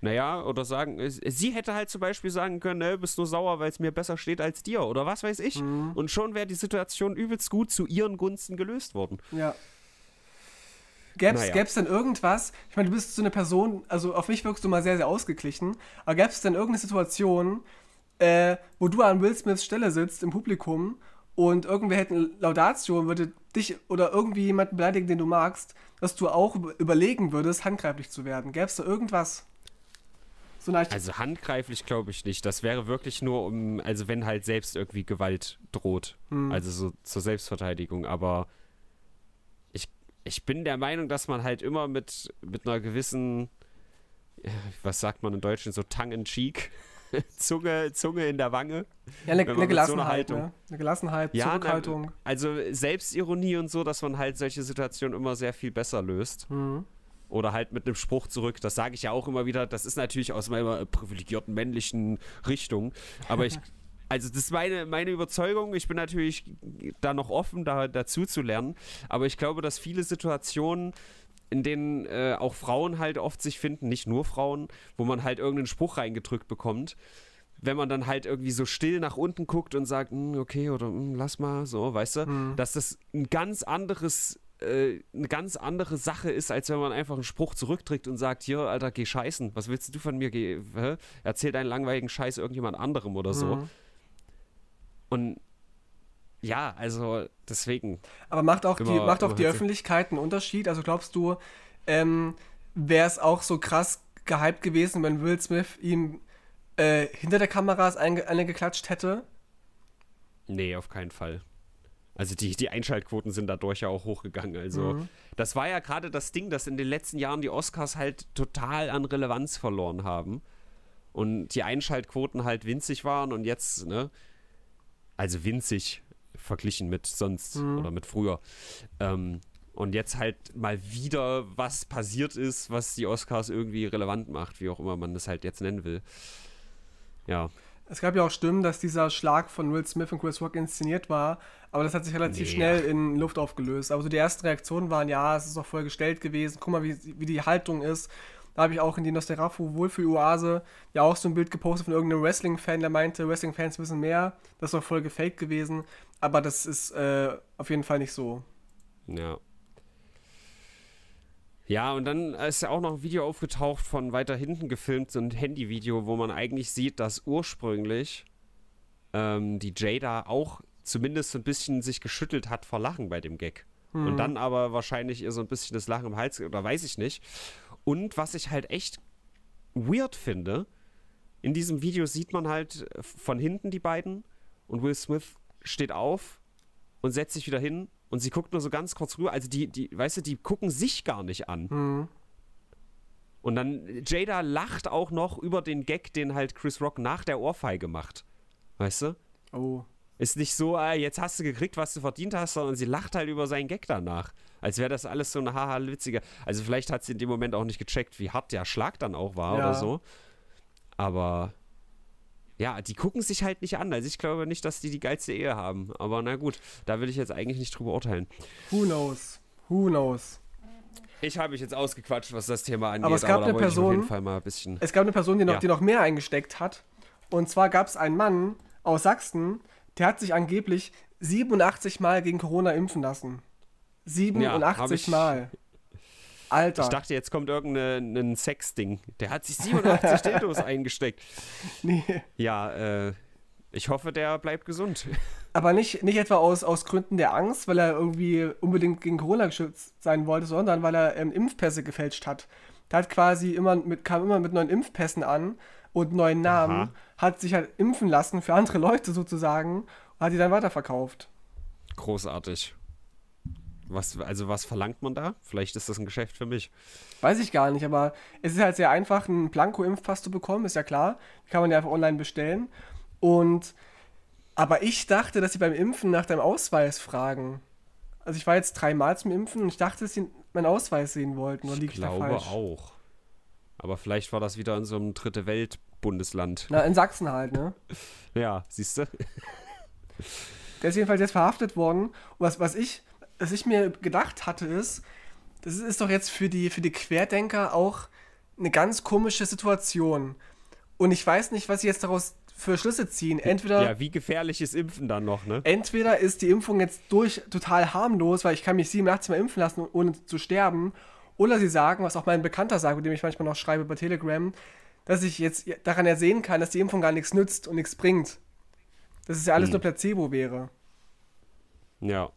Naja, oder sagen, sie hätte halt zum Beispiel sagen können, ne, bist nur sauer, weil es mir besser steht als dir oder was weiß ich. Mhm. Und schon wäre die Situation übelst gut zu ihren Gunsten gelöst worden. Ja. Gäbe es naja. denn irgendwas, ich meine, du bist so eine Person, also auf mich wirkst du mal sehr, sehr ausgeglichen, aber gäbe es denn irgendeine Situation, äh, wo du an Will Smiths Stelle sitzt im Publikum und irgendwer hätte eine Laudatio und würde dich oder irgendwie jemanden beleidigen, den du magst, dass du auch überlegen würdest, handgreiflich zu werden? Gäbe es da irgendwas? So also handgreiflich glaube ich nicht. Das wäre wirklich nur um, also wenn halt selbst irgendwie Gewalt droht. Hm. Also so zur Selbstverteidigung. Aber ich, ich bin der Meinung, dass man halt immer mit, mit einer gewissen, was sagt man in Deutschland, so tongue in cheek. Zunge, Zunge in der Wange. Ja, eine, eine Gelassenheit. So eine, ne? eine, Gelassenheit, ja, Zurückhaltung. Na, also Selbstironie und so, dass man halt solche Situationen immer sehr viel besser löst. Mhm oder halt mit einem Spruch zurück. Das sage ich ja auch immer wieder. Das ist natürlich aus meiner privilegierten männlichen Richtung. Aber ich, also das ist meine, meine Überzeugung. Ich bin natürlich da noch offen, da dazu zu lernen. Aber ich glaube, dass viele Situationen in denen äh, auch Frauen halt oft sich finden, nicht nur Frauen, wo man halt irgendeinen Spruch reingedrückt bekommt. Wenn man dann halt irgendwie so still nach unten guckt und sagt, hm, okay, oder hm, lass mal, so, weißt du, mhm. dass das ein ganz anderes äh, eine ganz andere Sache ist, als wenn man einfach einen Spruch zurückträgt und sagt, hier, Alter, geh scheißen. Was willst du von mir? Geh, hä? Erzähl deinen langweiligen Scheiß irgendjemand anderem oder so. Mhm. Und ja, also deswegen. Aber macht auch die, macht auch die Öffentlichkeit einen Unterschied? Also glaubst du, ähm, wäre es auch so krass gehypt gewesen, wenn Will Smith ihm äh, hinter der Kameras eine, eine geklatscht hätte? Nee, auf keinen Fall. Also die, die Einschaltquoten sind dadurch ja auch hochgegangen. Also mhm. das war ja gerade das Ding, dass in den letzten Jahren die Oscars halt total an Relevanz verloren haben. Und die Einschaltquoten halt winzig waren und jetzt, ne? Also winzig verglichen mit sonst mhm. oder mit früher. Ähm, und jetzt halt mal wieder was passiert ist, was die Oscars irgendwie relevant macht, wie auch immer man das halt jetzt nennen will. Ja. Es gab ja auch Stimmen, dass dieser Schlag von Will Smith und Chris Rock inszeniert war, aber das hat sich relativ nee. schnell in Luft aufgelöst. Aber so die ersten Reaktionen waren, ja, es ist doch voll gestellt gewesen, guck mal, wie, wie die Haltung ist. Da habe ich auch in die Nosferatu Wohlfühl-Oase ja auch so ein Bild gepostet von irgendeinem Wrestling-Fan, der meinte, Wrestling-Fans wissen mehr. Das ist doch voll gefaked gewesen. Aber das ist äh, auf jeden Fall nicht so. Ja. Ja, und dann ist ja auch noch ein Video aufgetaucht von weiter hinten gefilmt, so ein Handyvideo, wo man eigentlich sieht, dass ursprünglich ähm, die Jada auch zumindest so ein bisschen sich geschüttelt hat vor Lachen bei dem Gag. Hm. Und dann aber wahrscheinlich ihr so ein bisschen das Lachen im Hals, oder weiß ich nicht. Und was ich halt echt weird finde, in diesem Video sieht man halt von hinten die beiden und Will Smith steht auf und setzt sich wieder hin und sie guckt nur so ganz kurz rüber. Also die, die, weißt du, die gucken sich gar nicht an. Mhm. Und dann Jada lacht auch noch über den Gag, den halt Chris Rock nach der Ohrfeige macht. Weißt du? Oh. Ist nicht so, äh, jetzt hast du gekriegt, was du verdient hast, sondern sie lacht halt über seinen Gag danach. Als wäre das alles so eine haha witzige. Also vielleicht hat sie in dem Moment auch nicht gecheckt, wie hart der Schlag dann auch war ja. oder so. Aber ja, die gucken sich halt nicht an. Also ich glaube nicht, dass die die geilste Ehe haben. Aber na gut, da will ich jetzt eigentlich nicht drüber urteilen. Who knows? Who knows? Ich habe mich jetzt ausgequatscht, was das Thema angeht. Aber es gab aber eine Person, ein es gab eine Person, die noch, ja. die noch mehr eingesteckt hat. Und zwar gab es einen Mann aus Sachsen, der hat sich angeblich 87 Mal gegen Corona impfen lassen. 87 ja, Mal. Alter. Ich dachte, jetzt kommt irgendein Sexding. Der hat sich 87 Dildos eingesteckt. Nee. Ja, äh, ich hoffe, der bleibt gesund. Aber nicht, nicht etwa aus, aus Gründen der Angst, weil er irgendwie unbedingt gegen Corona geschützt sein wollte, sondern weil er ähm, Impfpässe gefälscht hat. Der hat quasi immer mit, kam immer mit neuen Impfpässen an und neuen Namen, Aha. hat sich halt impfen lassen für andere Leute sozusagen und hat die dann weiterverkauft. Großartig. Was, also was verlangt man da? Vielleicht ist das ein Geschäft für mich. Weiß ich gar nicht, aber es ist halt sehr einfach, einen Blanko-Impfpass zu bekommen, ist ja klar. Die kann man ja einfach online bestellen. Und aber ich dachte, dass sie beim Impfen nach deinem Ausweis fragen. Also ich war jetzt dreimal zum Impfen und ich dachte, dass sie meinen Ausweis sehen wollten. Oder ich glaube auch. Aber vielleicht war das wieder in so einem dritte Welt Bundesland. Na, in Sachsen halt, ne? ja, siehst du? Der ist jedenfalls jetzt verhaftet worden. Und was, was, ich, was ich mir gedacht hatte, ist, das ist doch jetzt für die, für die Querdenker auch eine ganz komische Situation. Und ich weiß nicht, was sie jetzt daraus für Schlüsse ziehen. Entweder. Ja, wie gefährlich ist Impfen dann noch, ne? Entweder ist die Impfung jetzt durch total harmlos, weil ich kann mich 87 Mal impfen lassen, ohne zu sterben. Oder sie sagen, was auch mein Bekannter sagt, mit dem ich manchmal noch schreibe bei Telegram, dass ich jetzt daran ersehen kann, dass die Impfung gar nichts nützt und nichts bringt. Dass es ja alles hm. nur Placebo wäre. Ja.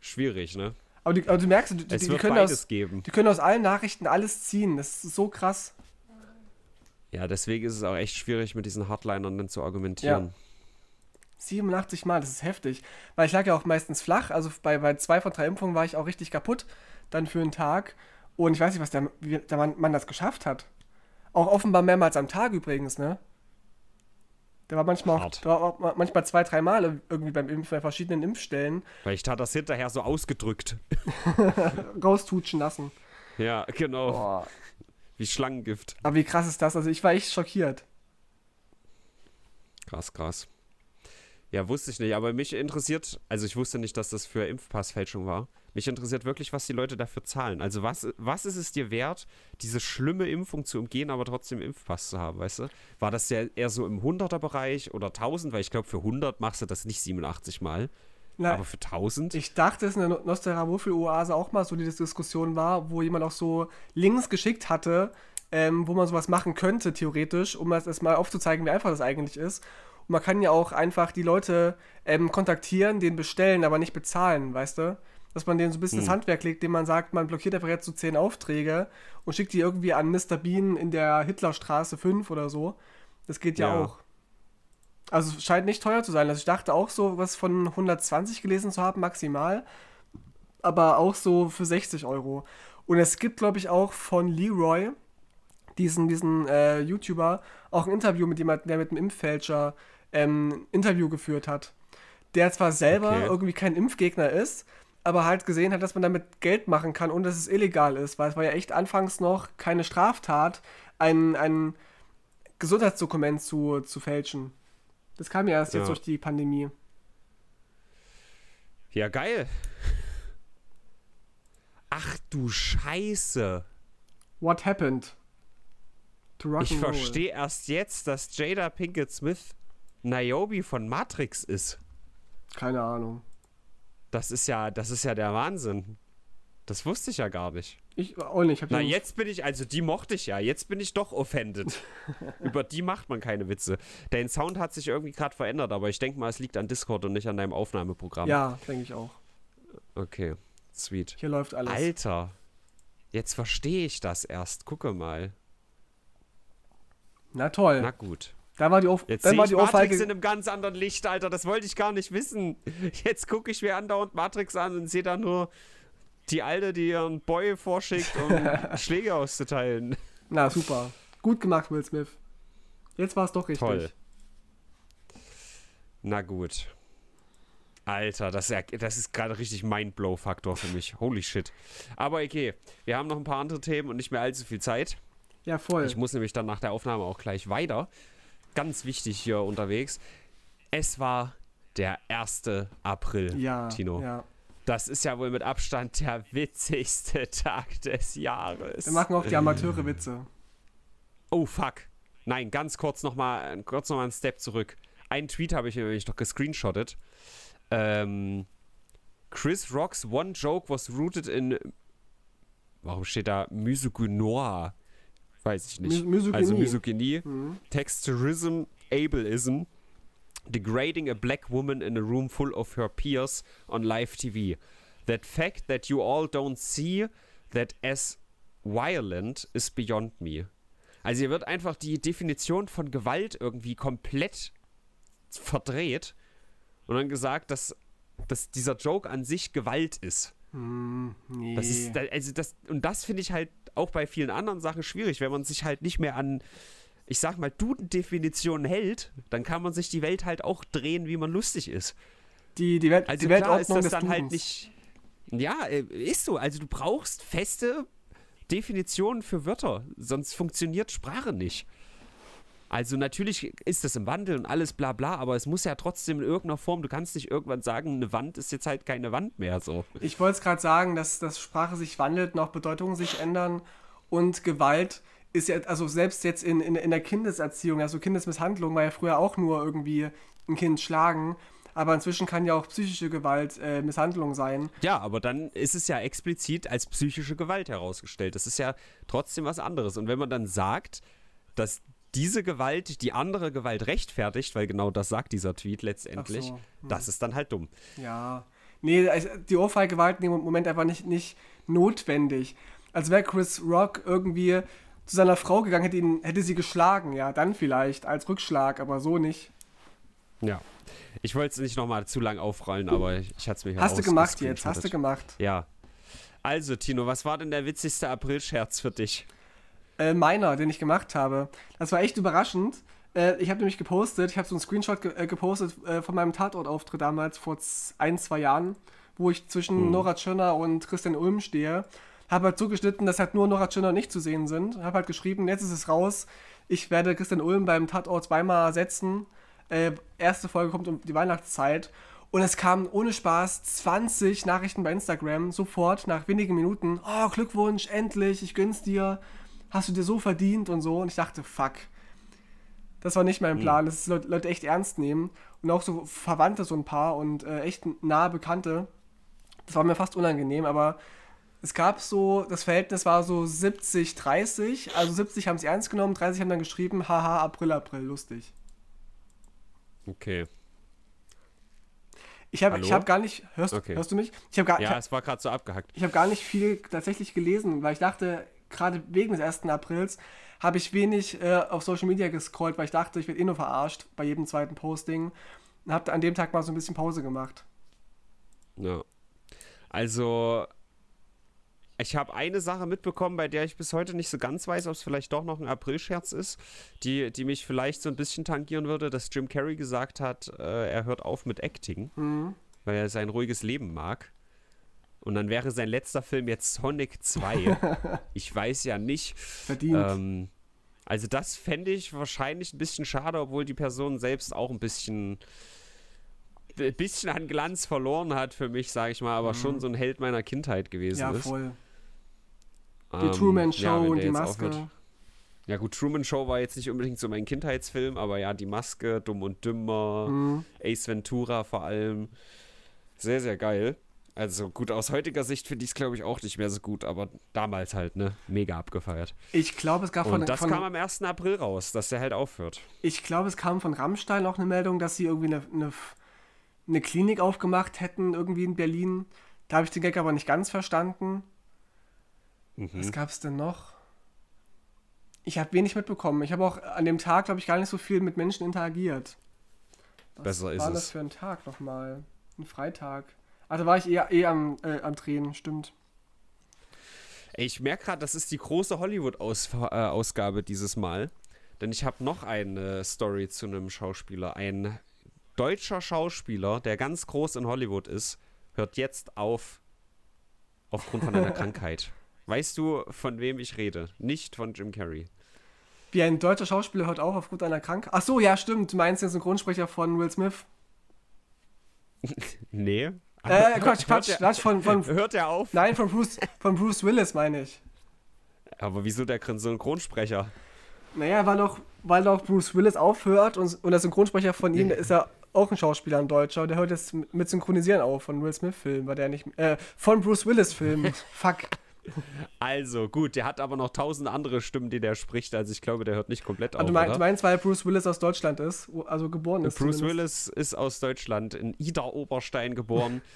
Schwierig, ne? Aber, die, aber du merkst, die, die, die können aus, geben. die können aus allen Nachrichten alles ziehen. Das ist so krass. Ja, deswegen ist es auch echt schwierig, mit diesen Hardlinern dann zu argumentieren. Ja. 87 Mal, das ist heftig. Weil ich lag ja auch meistens flach. Also bei, bei zwei von drei Impfungen war ich auch richtig kaputt. Dann für einen Tag. Und ich weiß nicht, was der, wie der Mann, Mann das geschafft hat. Auch offenbar mehrmals am Tag übrigens, ne? Der war manchmal auch, der war manchmal zwei, drei Mal irgendwie beim Impfen bei verschiedenen Impfstellen. Vielleicht hat das hinterher so ausgedrückt. Raustutschen lassen. Ja, genau. Boah. Wie Schlangengift. Aber wie krass ist das? Also ich war echt schockiert. Krass, krass. Ja, wusste ich nicht, aber mich interessiert, also ich wusste nicht, dass das für Impfpassfälschung war. Mich interessiert wirklich, was die Leute dafür zahlen. Also was, was ist es dir wert, diese schlimme Impfung zu umgehen, aber trotzdem Impfpass zu haben, weißt du? War das ja eher so im 100er-Bereich oder 1000? Weil ich glaube, für 100 machst du das nicht 87 Mal. Na, aber für 1000? Ich dachte, es ist eine Nosteramuffel-Oase auch mal so die Diskussion war, wo jemand auch so Links geschickt hatte, ähm, wo man sowas machen könnte, theoretisch, um das mal aufzuzeigen, wie einfach das eigentlich ist. Und man kann ja auch einfach die Leute ähm, kontaktieren, den bestellen, aber nicht bezahlen, weißt du? Dass man denen so ein bisschen hm. das Handwerk legt, indem man sagt, man blockiert einfach jetzt so zehn Aufträge und schickt die irgendwie an Mr. Bean in der Hitlerstraße 5 oder so. Das geht ja, ja. auch. Also scheint nicht teuer zu sein. Also ich dachte auch so, was von 120 gelesen zu haben, maximal. Aber auch so für 60 Euro. Und es gibt, glaube ich, auch von Leroy, diesen, diesen äh, YouTuber, auch ein Interview mit jemandem, der mit einem Impffälscher ähm, Interview geführt hat. Der zwar selber okay. irgendwie kein Impfgegner ist, aber halt gesehen hat, dass man damit Geld machen kann und dass es illegal ist, weil es war ja echt anfangs noch keine Straftat, ein, ein Gesundheitsdokument zu, zu fälschen. Das kam ja erst ja. jetzt durch die Pandemie. Ja, geil. Ach du Scheiße. What happened? To ich verstehe erst jetzt, dass Jada Pinkett Smith Niobe von Matrix ist. Keine Ahnung. Das ist ja, das ist ja der Wahnsinn. Das wusste ich ja gar nicht. Ich auch nicht. Na, jetzt bin ich, also die mochte ich ja. Jetzt bin ich doch offended. Über die macht man keine Witze. Dein Sound hat sich irgendwie gerade verändert, aber ich denke mal, es liegt an Discord und nicht an deinem Aufnahmeprogramm. Ja, denke ich auch. Okay, sweet. Hier läuft alles. Alter, jetzt verstehe ich das erst. Gucke mal. Na toll. Na gut. Da war die, Auf Jetzt dann war die Ohrfeige. Matrix in einem ganz anderen Licht, Alter. Das wollte ich gar nicht wissen. Jetzt gucke ich mir andauernd Matrix an und sehe da nur die Alte, die ihren Boy vorschickt, um Schläge auszuteilen. Na, super. Gut gemacht, Will Smith. Jetzt war es doch richtig. Toll. Na gut. Alter, das ist, das ist gerade richtig Mindblow-Faktor für mich. Holy shit. Aber okay, wir haben noch ein paar andere Themen und nicht mehr allzu viel Zeit. Ja, voll. Ich muss nämlich dann nach der Aufnahme auch gleich weiter. Ganz wichtig hier unterwegs. Es war der 1. April, ja, Tino. Ja. Das ist ja wohl mit Abstand der witzigste Tag des Jahres. Wir machen auch die Amateure Witze. Oh, fuck. Nein, ganz kurz nochmal kurz noch mal einen Step zurück. Einen Tweet habe ich nämlich noch gescreenshottet. Ähm, Chris Rocks one joke was rooted in. Warum steht da Misogynoir? Weiß ich nicht. Misogynie. Also Misogynie. Mhm. Texturism, ableism degrading a black woman in a room full of her peers on live TV. That fact that you all don't see that as violent is beyond me. Also hier wird einfach die Definition von Gewalt irgendwie komplett verdreht und dann gesagt, dass, dass dieser Joke an sich Gewalt ist. Mm, nee. Das ist also das und das finde ich halt auch bei vielen anderen Sachen schwierig, wenn man sich halt nicht mehr an ich sag mal, Duden-Definitionen hält, dann kann man sich die Welt halt auch drehen, wie man lustig ist. Die, die, Welt, also die Weltordnung ist das dann halt Dudens. halt nicht. Ja, äh, ist so. Also du brauchst feste Definitionen für Wörter, sonst funktioniert Sprache nicht. Also natürlich ist das im Wandel und alles bla bla, aber es muss ja trotzdem in irgendeiner Form, du kannst nicht irgendwann sagen, eine Wand ist jetzt halt keine Wand mehr so. Ich wollte es gerade sagen, dass, dass Sprache sich wandelt, noch Bedeutungen sich ändern und Gewalt ist ja, also selbst jetzt in, in, in der Kindeserziehung, also Kindesmisshandlung war ja früher auch nur irgendwie ein Kind schlagen, aber inzwischen kann ja auch psychische Gewalt äh, Misshandlung sein. Ja, aber dann ist es ja explizit als psychische Gewalt herausgestellt. Das ist ja trotzdem was anderes. Und wenn man dann sagt, dass diese Gewalt die andere Gewalt rechtfertigt, weil genau das sagt dieser Tweet letztendlich, so. hm. das ist dann halt dumm. Ja. Nee, also die Ohrfeige war halt in dem Moment einfach nicht, nicht notwendig. Als wäre Chris Rock irgendwie zu seiner Frau gegangen, hätte, ihn, hätte sie geschlagen, ja, dann vielleicht als Rückschlag, aber so nicht. Ja. Ich wollte es nicht nochmal zu lang aufrollen, aber ich, ich hatte es mir Hast du gemacht jetzt, hast du gemacht. Ja. Also, Tino, was war denn der witzigste April-Scherz für dich? Äh, meiner, den ich gemacht habe. Das war echt überraschend. Äh, ich habe nämlich gepostet, ich habe so einen Screenshot ge äh, gepostet äh, von meinem Tatortauftritt damals vor ein, zwei Jahren, wo ich zwischen hm. Nora Tschirner und Christian Ulm stehe. Habe halt so geschnitten, dass halt nur Nora Tschirner nicht zu sehen sind. Habe halt geschrieben, jetzt ist es raus. Ich werde Christian Ulm beim Tatort zweimal ersetzen. Äh, erste Folge kommt um die Weihnachtszeit. Und es kamen ohne Spaß 20 Nachrichten bei Instagram sofort nach wenigen Minuten. Oh, Glückwunsch, endlich, ich gönn's dir hast du dir so verdient und so. Und ich dachte, fuck. Das war nicht mein hm. Plan, dass Leute, Leute echt ernst nehmen. Und auch so Verwandte, so ein paar und äh, echt nahe Bekannte. Das war mir fast unangenehm, aber es gab so, das Verhältnis war so 70, 30. Also 70 haben es ernst genommen, 30 haben dann geschrieben, haha, April, April, lustig. Okay. Ich habe hab gar nicht, hörst, okay. hörst du mich? Ich gar, ja, hab, es war gerade so abgehackt. Ich habe gar nicht viel tatsächlich gelesen, weil ich dachte, gerade wegen des 1. Aprils, habe ich wenig äh, auf Social Media gescrollt, weil ich dachte, ich werde eh nur verarscht bei jedem zweiten Posting. Und habe an dem Tag mal so ein bisschen Pause gemacht. Ja. Also, ich habe eine Sache mitbekommen, bei der ich bis heute nicht so ganz weiß, ob es vielleicht doch noch ein April-Scherz ist, die, die mich vielleicht so ein bisschen tangieren würde, dass Jim Carrey gesagt hat, äh, er hört auf mit Acting, mhm. weil er sein ruhiges Leben mag. Und dann wäre sein letzter Film jetzt Sonic 2. ich weiß ja nicht. Verdient. Ähm, also das fände ich wahrscheinlich ein bisschen schade, obwohl die Person selbst auch ein bisschen ein bisschen an Glanz verloren hat für mich, sage ich mal, aber mhm. schon so ein Held meiner Kindheit gewesen ja, ist. Ja, voll. Die ähm, Truman Show ja, und die Maske. Aufhört. Ja gut, Truman Show war jetzt nicht unbedingt so mein Kindheitsfilm, aber ja, die Maske, Dumm und Dümmer, mhm. Ace Ventura vor allem. Sehr, sehr geil. Also gut, aus heutiger Sicht finde ich es, glaube ich, auch nicht mehr so gut, aber damals halt, ne? Mega abgefeiert. Ich glaube, es gab von. Und das von, kam am 1. April raus, dass der halt aufhört. Ich glaube, es kam von Rammstein auch eine Meldung, dass sie irgendwie eine, eine, eine Klinik aufgemacht hätten, irgendwie in Berlin. Da habe ich den Gag aber nicht ganz verstanden. Mhm. Was gab es denn noch? Ich habe wenig mitbekommen. Ich habe auch an dem Tag, glaube ich, gar nicht so viel mit Menschen interagiert. Was Besser ist es. Was war das für ein Tag nochmal? Ein Freitag. Also war ich eher, eh am, äh, am Drehen, stimmt. Ich merke gerade, das ist die große Hollywood-Ausgabe äh, dieses Mal. Denn ich habe noch eine Story zu einem Schauspieler. Ein deutscher Schauspieler, der ganz groß in Hollywood ist, hört jetzt auf aufgrund von einer Krankheit. Weißt du, von wem ich rede? Nicht von Jim Carrey. Wie ein deutscher Schauspieler hört auf aufgrund einer Krankheit? Ach so, ja, stimmt. Du meinst den Synchronsprecher von Will Smith? nee. Äh, Quatsch, Quatsch, Quatsch, von, von, Hört er auf? Nein, von Bruce, von Bruce Willis meine ich. Aber wieso der Synchronsprecher? Naja, weil doch, weil doch Bruce Willis aufhört und, und der Synchronsprecher von ihm ist ja auch ein Schauspieler, ein Deutscher, der hört jetzt mit Synchronisieren auf von Will Smith-Filmen, weil der nicht, äh, von Bruce Willis-Filmen. Fuck. Also gut, der hat aber noch tausend andere Stimmen, die der spricht. Also ich glaube, der hört nicht komplett auf. Also du, mein, du meinst, weil Bruce Willis aus Deutschland ist, also geboren ist. Bruce zumindest. Willis ist aus Deutschland, in Ida Oberstein geboren.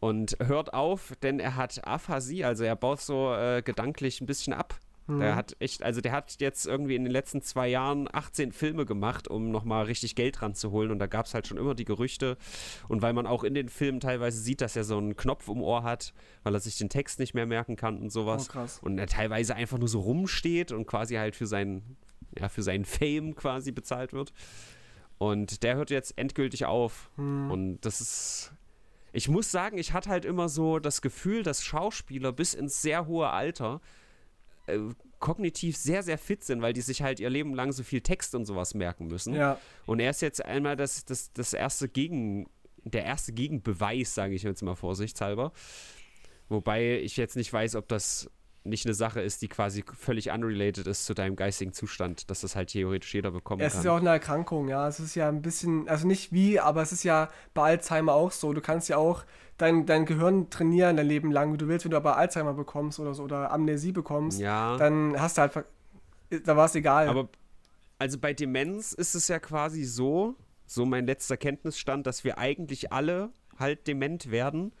und hört auf, denn er hat Aphasie, also er baut so äh, gedanklich ein bisschen ab. Mhm. Der hat echt, also der hat jetzt irgendwie in den letzten zwei Jahren 18 Filme gemacht, um nochmal richtig Geld ranzuholen. Und da gab es halt schon immer die Gerüchte. Und weil man auch in den Filmen teilweise sieht, dass er so einen Knopf im Ohr hat, weil er sich den Text nicht mehr merken kann und sowas. Oh, und er teilweise einfach nur so rumsteht und quasi halt für seinen, ja, für seinen Fame quasi bezahlt wird. Und der hört jetzt endgültig auf. Mhm. Und das ist. Ich muss sagen, ich hatte halt immer so das Gefühl, dass Schauspieler bis ins sehr hohe Alter äh, kognitiv sehr, sehr fit sind, weil die sich halt ihr Leben lang so viel Text und sowas merken müssen. Ja. Und er ist jetzt einmal das, das, das erste Gegen, der erste Gegenbeweis, sage ich jetzt mal vorsichtshalber. Wobei ich jetzt nicht weiß, ob das nicht eine Sache ist, die quasi völlig unrelated ist zu deinem geistigen Zustand, dass das halt theoretisch jeder bekommen es kann. Es ist ja auch eine Erkrankung, ja. Es ist ja ein bisschen, also nicht wie, aber es ist ja bei Alzheimer auch so. Du kannst ja auch dein, dein Gehirn trainieren dein Leben lang, wie du willst. Wenn du aber Alzheimer bekommst oder so oder Amnesie bekommst, ja. dann hast du halt, da war es egal. Aber also bei Demenz ist es ja quasi so, so mein letzter Kenntnisstand, dass wir eigentlich alle halt dement werden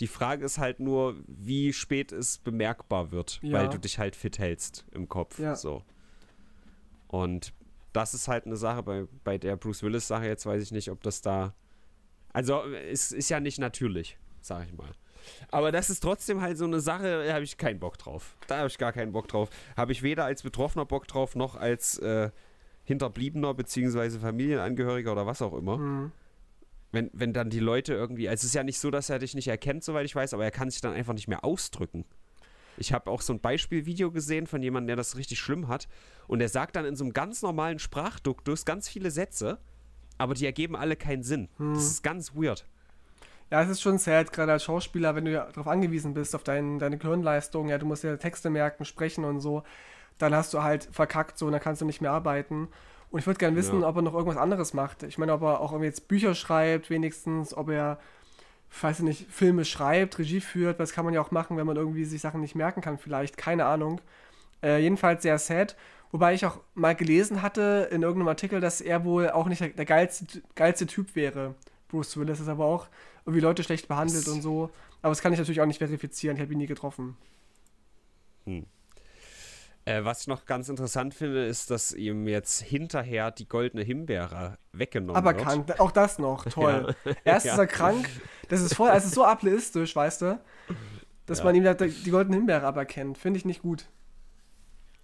die Frage ist halt nur, wie spät es bemerkbar wird, ja. weil du dich halt fit hältst im Kopf. Ja. So. Und das ist halt eine Sache, bei, bei der Bruce Willis-Sache jetzt weiß ich nicht, ob das da. Also, es ist ja nicht natürlich, sag ich mal. Aber das ist trotzdem halt so eine Sache, da habe ich keinen Bock drauf. Da habe ich gar keinen Bock drauf. Habe ich weder als Betroffener Bock drauf, noch als äh, Hinterbliebener beziehungsweise Familienangehöriger oder was auch immer. Mhm wenn, wenn dann die Leute irgendwie, also es ist ja nicht so, dass er dich nicht erkennt, soweit ich weiß, aber er kann sich dann einfach nicht mehr ausdrücken. Ich habe auch so ein Beispielvideo gesehen von jemandem, der das richtig schlimm hat. Und der sagt dann in so einem ganz normalen Sprachduktus ganz viele Sätze, aber die ergeben alle keinen Sinn. Hm. Das ist ganz weird. Ja, es ist schon sad, gerade als Schauspieler, wenn du ja darauf angewiesen bist, auf dein, deine Gehirnleistung, ja, du musst ja Texte merken, sprechen und so, dann hast du halt verkackt so und dann kannst du nicht mehr arbeiten. Und ich würde gerne wissen, ja. ob er noch irgendwas anderes macht. Ich meine, ob er auch jetzt Bücher schreibt, wenigstens, ob er, weiß ich nicht, Filme schreibt, Regie führt. Das kann man ja auch machen, wenn man irgendwie sich Sachen nicht merken kann, vielleicht. Keine Ahnung. Äh, jedenfalls sehr sad. Wobei ich auch mal gelesen hatte in irgendeinem Artikel, dass er wohl auch nicht der, der geilste, geilste Typ wäre. Bruce Willis ist aber auch irgendwie Leute schlecht behandelt und so. Aber das kann ich natürlich auch nicht verifizieren. Ich habe ihn nie getroffen. Hm. Äh, was ich noch ganz interessant finde, ist, dass ihm jetzt hinterher die goldene Himbeere weggenommen Aber wird. Aber kann, auch das noch, toll. Ja. Erst ja. ist er krank, das ist voll, es ist so ableistisch, weißt du, dass ja. man ihm die goldene Himbeere aberkennt. Finde ich nicht gut.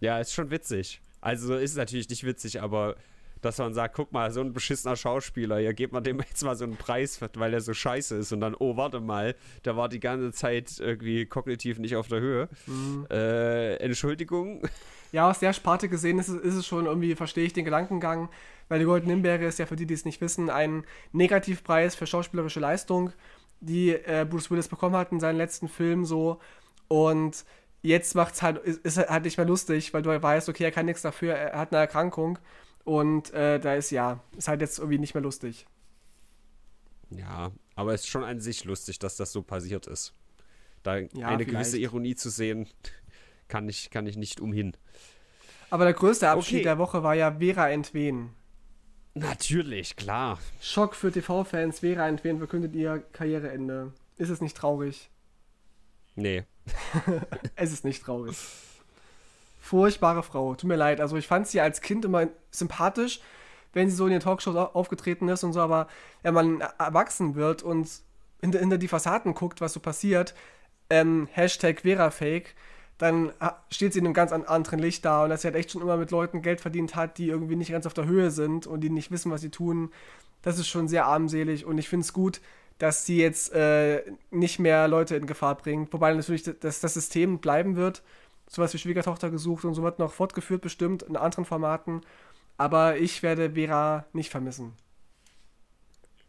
Ja, ist schon witzig. Also ist natürlich nicht witzig, aber dass man sagt, guck mal, so ein beschissener Schauspieler, ja, gebt man dem jetzt mal so einen Preis, weil er so scheiße ist und dann, oh, warte mal, der war die ganze Zeit irgendwie kognitiv nicht auf der Höhe. Mhm. Äh, Entschuldigung. Ja, aus der Sparte gesehen ist es, ist es schon irgendwie, verstehe ich den Gedankengang, weil die Goldene Himbeere ist ja für die, die es nicht wissen, ein Negativpreis für schauspielerische Leistung, die äh, Bruce Willis bekommen hat in seinen letzten Filmen so und jetzt macht es halt, ist, ist halt nicht mehr lustig, weil du halt weißt, okay, er kann nichts dafür, er hat eine Erkrankung und äh, da ist ja, ist halt jetzt irgendwie nicht mehr lustig. Ja, aber es ist schon an sich lustig, dass das so passiert ist. Da ja, eine vielleicht. gewisse Ironie zu sehen, kann ich, kann ich nicht umhin. Aber der größte Abschied okay. der Woche war ja Vera Entwen. Natürlich, klar. Schock für TV-Fans. Vera Entwen verkündet ihr Karriereende. Ist es nicht traurig? Nee. es ist nicht traurig furchtbare Frau. Tut mir leid. Also ich fand sie als Kind immer sympathisch, wenn sie so in den Talkshows aufgetreten ist und so, aber wenn man erwachsen wird und hinter, hinter die Fassaden guckt, was so passiert, ähm, Hashtag Verafake, dann steht sie in einem ganz anderen Licht da und dass sie halt echt schon immer mit Leuten Geld verdient hat, die irgendwie nicht ganz auf der Höhe sind und die nicht wissen, was sie tun. Das ist schon sehr armselig und ich finde es gut, dass sie jetzt äh, nicht mehr Leute in Gefahr bringt. Wobei natürlich das, das System bleiben wird sowas wie Schwiegertochter gesucht und so wird noch fortgeführt, bestimmt in anderen Formaten. Aber ich werde Vera nicht vermissen.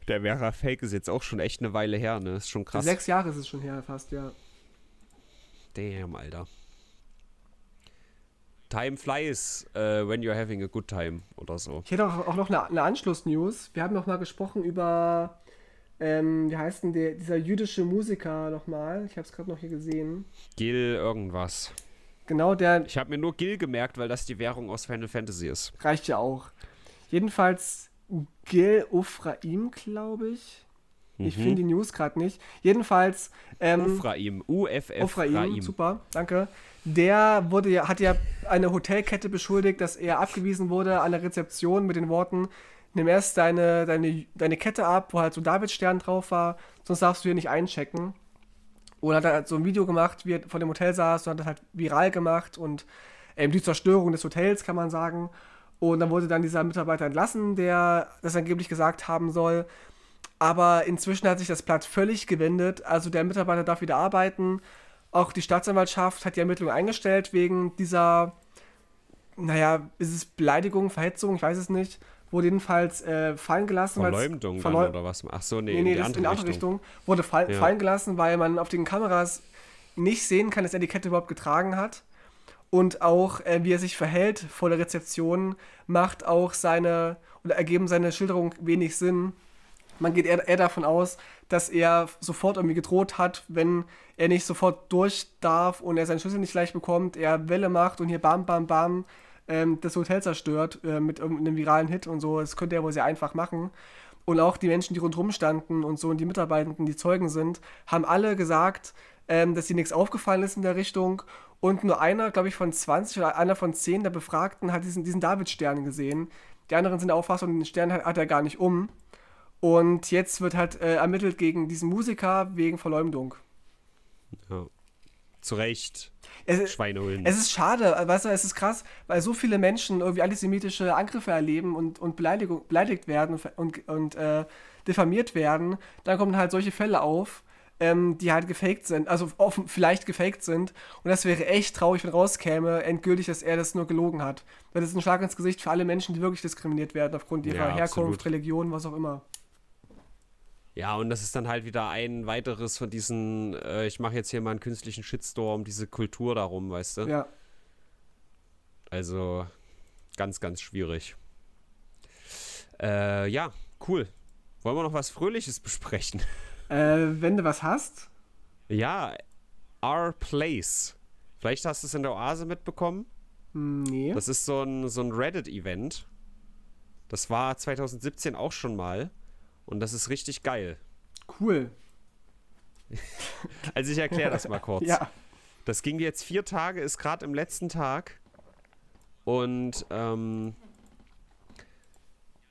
Der Vera Fake ist jetzt auch schon echt eine Weile her, ne? Ist schon krass. Sechs Jahre ist es schon her, fast, ja. Damn, Alter. Time flies uh, when you're having a good time oder so. Ich hätte auch, noch eine, eine Anschluss-News. Wir haben noch mal gesprochen über, ähm, wie heißt denn der, dieser jüdische Musiker nochmal? Ich habe es gerade noch hier gesehen. Gil irgendwas. Genau, der. Ich habe mir nur Gil gemerkt, weil das die Währung aus Final Fantasy ist. Reicht ja auch. Jedenfalls Gil Ufraim, glaube ich. Mhm. Ich finde die News gerade nicht. Jedenfalls. Ähm, Ufraim, UFF. Ufraim, super, danke. Der wurde, hat ja eine Hotelkette beschuldigt, dass er abgewiesen wurde an der Rezeption mit den Worten: Nimm erst deine, deine, deine Kette ab, wo halt so Davidstern drauf war, sonst darfst du hier nicht einchecken. Und hat halt so ein Video gemacht, wie er vor dem Hotel saß und hat das halt viral gemacht und eben die Zerstörung des Hotels, kann man sagen. Und dann wurde dann dieser Mitarbeiter entlassen, der das angeblich gesagt haben soll. Aber inzwischen hat sich das Blatt völlig gewendet. Also der Mitarbeiter darf wieder arbeiten. Auch die Staatsanwaltschaft hat die Ermittlungen eingestellt wegen dieser naja, ist es Beleidigung, Verhetzung, ich weiß es nicht, wurde jedenfalls äh, fallen gelassen. Verleumdung Verleu oder was? Ach so, nee, nee, nee in die andere, in andere Richtung. Richtung. Wurde fall, ja. fallen gelassen, weil man auf den Kameras nicht sehen kann, dass er die Kette überhaupt getragen hat. Und auch, äh, wie er sich verhält vor der Rezeption, macht auch seine, oder ergeben seine Schilderung wenig Sinn. Man geht eher, eher davon aus, dass er sofort irgendwie gedroht hat, wenn er nicht sofort durch darf und er seinen Schlüssel nicht leicht bekommt, er Welle macht und hier bam, bam, bam ähm, das Hotel zerstört äh, mit irgendeinem viralen Hit und so. Das könnte er wohl sehr einfach machen. Und auch die Menschen, die rundherum standen und so und die Mitarbeitenden, die Zeugen sind, haben alle gesagt, ähm, dass ihnen nichts aufgefallen ist in der Richtung. Und nur einer, glaube ich, von 20 oder einer von 10 der Befragten hat diesen, diesen Davidstern gesehen. Die anderen sind der Auffassung, den Stern hat, hat er gar nicht um. Und jetzt wird halt äh, ermittelt gegen diesen Musiker wegen Verleumdung. Ja. Zu Recht. Es, Schweinehulden. Es ist schade, weißt du, es ist krass, weil so viele Menschen irgendwie antisemitische Angriffe erleben und, und Beleidigung, beleidigt werden und, und, äh, diffamiert werden. Dann kommen halt solche Fälle auf, ähm, die halt gefaked sind, also offen, vielleicht gefaked sind. Und das wäre echt traurig, wenn rauskäme, endgültig, dass er das nur gelogen hat. Weil das ist ein Schlag ins Gesicht für alle Menschen, die wirklich diskriminiert werden aufgrund ihrer ja, Herkunft. Religion, was auch immer. Ja, und das ist dann halt wieder ein weiteres von diesen, äh, ich mache jetzt hier mal einen künstlichen Shitstorm, diese Kultur darum, weißt du? Ja. Also ganz, ganz schwierig. Äh, ja, cool. Wollen wir noch was Fröhliches besprechen? Äh, wenn du was hast? Ja, Our Place. Vielleicht hast du es in der Oase mitbekommen. Nee. Das ist so ein, so ein Reddit-Event. Das war 2017 auch schon mal. Und das ist richtig geil. Cool. also ich erkläre das mal kurz. ja. Das ging jetzt vier Tage, ist gerade im letzten Tag. Und ähm,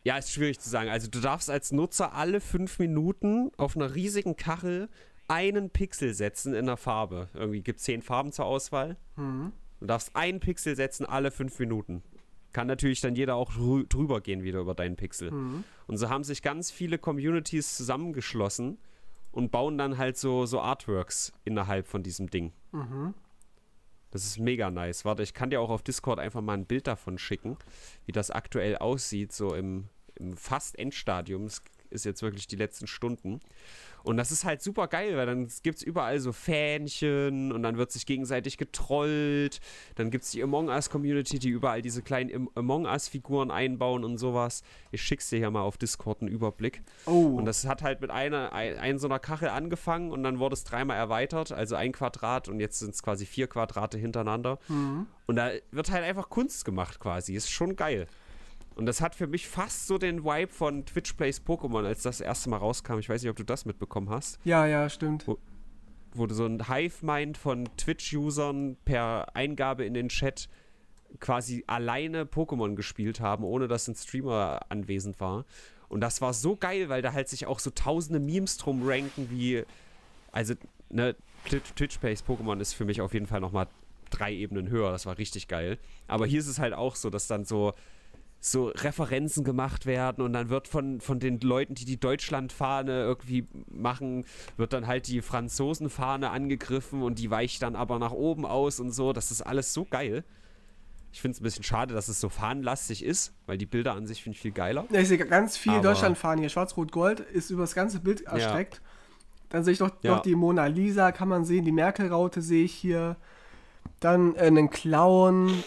ja, ist schwierig zu sagen. Also du darfst als Nutzer alle fünf Minuten auf einer riesigen Kachel einen Pixel setzen in der Farbe. Irgendwie gibt es zehn Farben zur Auswahl. Mhm. Du darfst einen Pixel setzen alle fünf Minuten kann natürlich dann jeder auch drüber gehen wieder über deinen Pixel. Mhm. Und so haben sich ganz viele Communities zusammengeschlossen und bauen dann halt so, so Artworks innerhalb von diesem Ding. Mhm. Das ist mega nice. Warte, ich kann dir auch auf Discord einfach mal ein Bild davon schicken, wie das aktuell aussieht, so im, im fast Endstadium. Es ist jetzt wirklich die letzten Stunden. Und das ist halt super geil, weil dann gibt es überall so Fähnchen und dann wird sich gegenseitig getrollt. Dann gibt es die Among Us-Community, die überall diese kleinen Among Us-Figuren einbauen und sowas. Ich schick's dir hier mal auf Discord einen Überblick. Oh. Und das hat halt mit einer, ein, ein so einer Kachel angefangen und dann wurde es dreimal erweitert, also ein Quadrat und jetzt sind es quasi vier Quadrate hintereinander. Mhm. Und da wird halt einfach Kunst gemacht quasi. Ist schon geil. Und das hat für mich fast so den Vibe von Twitch Plays Pokémon, als das erste Mal rauskam. Ich weiß nicht, ob du das mitbekommen hast. Ja, ja, stimmt. Wo, wo so ein Hive-Mind von Twitch-Usern per Eingabe in den Chat quasi alleine Pokémon gespielt haben, ohne dass ein Streamer anwesend war. Und das war so geil, weil da halt sich auch so tausende Memes drum ranken, wie. Also, ne, Twitch Plays Pokémon ist für mich auf jeden Fall nochmal drei Ebenen höher. Das war richtig geil. Aber hier ist es halt auch so, dass dann so so Referenzen gemacht werden und dann wird von, von den Leuten, die die Deutschlandfahne irgendwie machen, wird dann halt die Franzosenfahne angegriffen und die weicht dann aber nach oben aus und so. Das ist alles so geil. Ich finde es ein bisschen schade, dass es so fahnenlastig ist, weil die Bilder an sich finde ich viel geiler. Ja, ich sehe ganz viel Deutschlandfahnen hier. Schwarz-Rot-Gold ist über das ganze Bild erstreckt. Ja. Dann sehe ich noch, ja. noch die Mona Lisa, kann man sehen. Die Merkel-Raute sehe ich hier. Dann äh, einen Clown.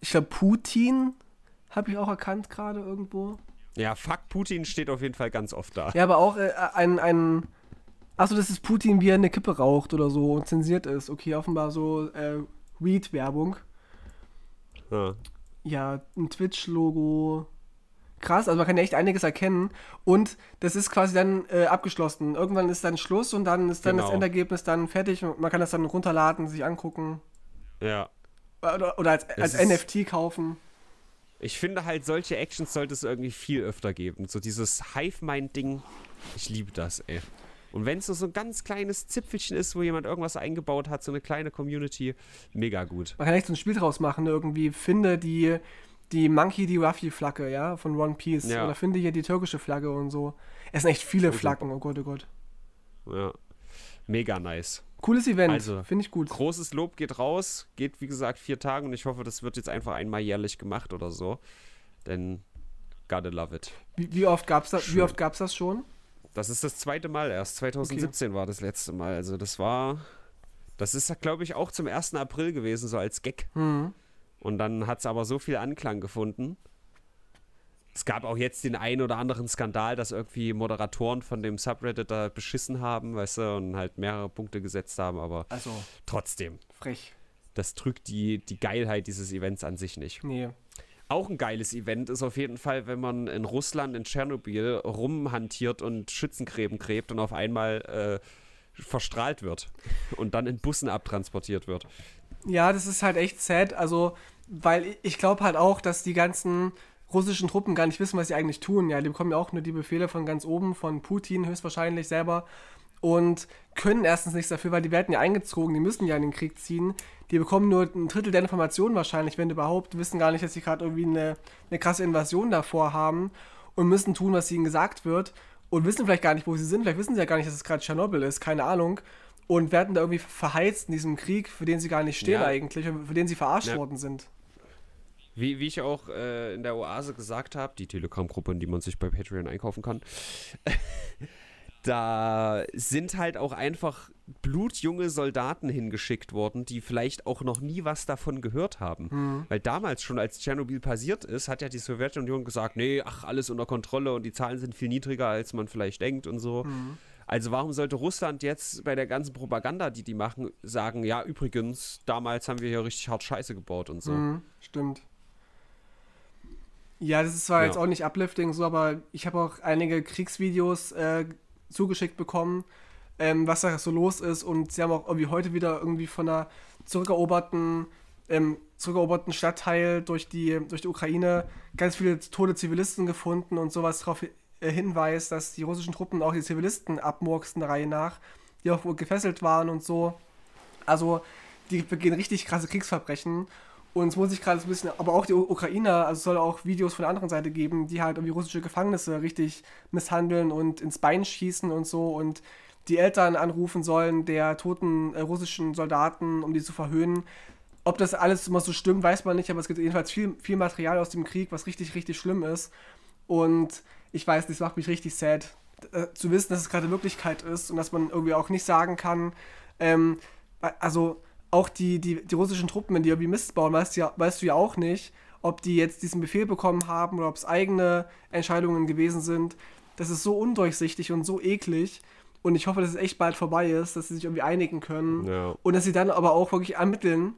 Ich glaube, Putin habe ich auch erkannt gerade irgendwo. Ja, fuck Putin steht auf jeden Fall ganz oft da. Ja, aber auch äh, ein, ein. Achso, das ist Putin, wie er eine Kippe raucht oder so und zensiert ist. Okay, offenbar so äh, Weed-Werbung. Ja. ja, ein Twitch-Logo. Krass, also man kann ja echt einiges erkennen. Und das ist quasi dann äh, abgeschlossen. Irgendwann ist dann Schluss und dann ist dann genau. das Endergebnis dann fertig und man kann das dann runterladen, sich angucken. Ja. Oder, oder als, als NFT kaufen. Ich finde halt, solche Actions sollte es irgendwie viel öfter geben. So dieses Hive-Mind-Ding. Ich liebe das, ey. Und wenn es so, so ein ganz kleines Zipfelchen ist, wo jemand irgendwas eingebaut hat, so eine kleine Community, mega gut. Man kann echt so ein Spiel draus machen, irgendwie finde die, die Monkey die Ruffy-Flagge, ja, von One Piece. Ja. Oder finde hier die türkische Flagge und so. Es sind echt viele Flaggen, oh Gott, oh Gott. Ja. mega nice. Cooles Event, also, finde ich gut. Großes Lob geht raus, geht wie gesagt vier Tage und ich hoffe, das wird jetzt einfach einmal jährlich gemacht oder so. Denn gotta love it. Wie, wie oft gab's das, wie oft gab's das schon? Das ist das zweite Mal erst. 2017 okay. war das letzte Mal. Also das war, das ist glaube ich auch zum 1. April gewesen, so als Gag. Mhm. Und dann hat es aber so viel Anklang gefunden. Es gab auch jetzt den einen oder anderen Skandal, dass irgendwie Moderatoren von dem Subreddit da beschissen haben, weißt du, und halt mehrere Punkte gesetzt haben, aber also, trotzdem. Frech. Das trügt die, die Geilheit dieses Events an sich nicht. Nee. Auch ein geiles Event ist auf jeden Fall, wenn man in Russland, in Tschernobyl rumhantiert und Schützengräben gräbt und auf einmal äh, verstrahlt wird und dann in Bussen abtransportiert wird. Ja, das ist halt echt sad. Also, weil ich glaube halt auch, dass die ganzen russischen Truppen gar nicht wissen, was sie eigentlich tun. Ja, die bekommen ja auch nur die Befehle von ganz oben, von Putin höchstwahrscheinlich selber und können erstens nichts dafür, weil die werden ja eingezogen, die müssen ja in den Krieg ziehen. Die bekommen nur ein Drittel der Informationen wahrscheinlich, wenn überhaupt, wissen gar nicht, dass sie gerade irgendwie eine, eine krasse Invasion davor haben und müssen tun, was ihnen gesagt wird und wissen vielleicht gar nicht, wo sie sind. Vielleicht wissen sie ja gar nicht, dass es gerade Tschernobyl ist, keine Ahnung. Und werden da irgendwie verheizt in diesem Krieg, für den sie gar nicht stehen ja. eigentlich und für den sie verarscht ja. worden sind. Wie, wie ich auch äh, in der Oase gesagt habe, die Telegram-Gruppe, in die man sich bei Patreon einkaufen kann, da sind halt auch einfach blutjunge Soldaten hingeschickt worden, die vielleicht auch noch nie was davon gehört haben. Mhm. Weil damals schon, als Tschernobyl passiert ist, hat ja die Sowjetunion gesagt, nee, ach, alles unter Kontrolle und die Zahlen sind viel niedriger, als man vielleicht denkt und so. Mhm. Also warum sollte Russland jetzt bei der ganzen Propaganda, die die machen, sagen, ja, übrigens, damals haben wir hier richtig hart Scheiße gebaut und so. Mhm, stimmt. Ja, das ist zwar ja. jetzt auch nicht uplifting so, aber ich habe auch einige Kriegsvideos äh, zugeschickt bekommen, ähm, was da so los ist. Und sie haben auch irgendwie heute wieder irgendwie von einer zurückeroberten, ähm, zurückeroberten Stadtteil durch die, durch die Ukraine ganz viele tote Zivilisten gefunden und sowas darauf äh, hinweist, dass die russischen Truppen auch die Zivilisten abmurksten der Reihe nach, die auch gefesselt waren und so. Also die begehen richtig krasse Kriegsverbrechen und es muss sich gerade so ein bisschen, aber auch die Ukrainer, also es soll auch Videos von der anderen Seite geben, die halt irgendwie russische Gefängnisse richtig misshandeln und ins Bein schießen und so und die Eltern anrufen sollen der toten äh, russischen Soldaten, um die zu verhöhnen. Ob das alles immer so stimmt, weiß man nicht, aber es gibt jedenfalls viel, viel Material aus dem Krieg, was richtig, richtig schlimm ist. Und ich weiß, das macht mich richtig sad, äh, zu wissen, dass es gerade Wirklichkeit ist und dass man irgendwie auch nicht sagen kann, ähm, also auch die, die, die russischen Truppen, wenn die irgendwie Mist bauen, weißt du, ja, weißt du ja auch nicht, ob die jetzt diesen Befehl bekommen haben oder ob es eigene Entscheidungen gewesen sind. Das ist so undurchsichtig und so eklig. Und ich hoffe, dass es echt bald vorbei ist, dass sie sich irgendwie einigen können. Ja. Und dass sie dann aber auch wirklich ermitteln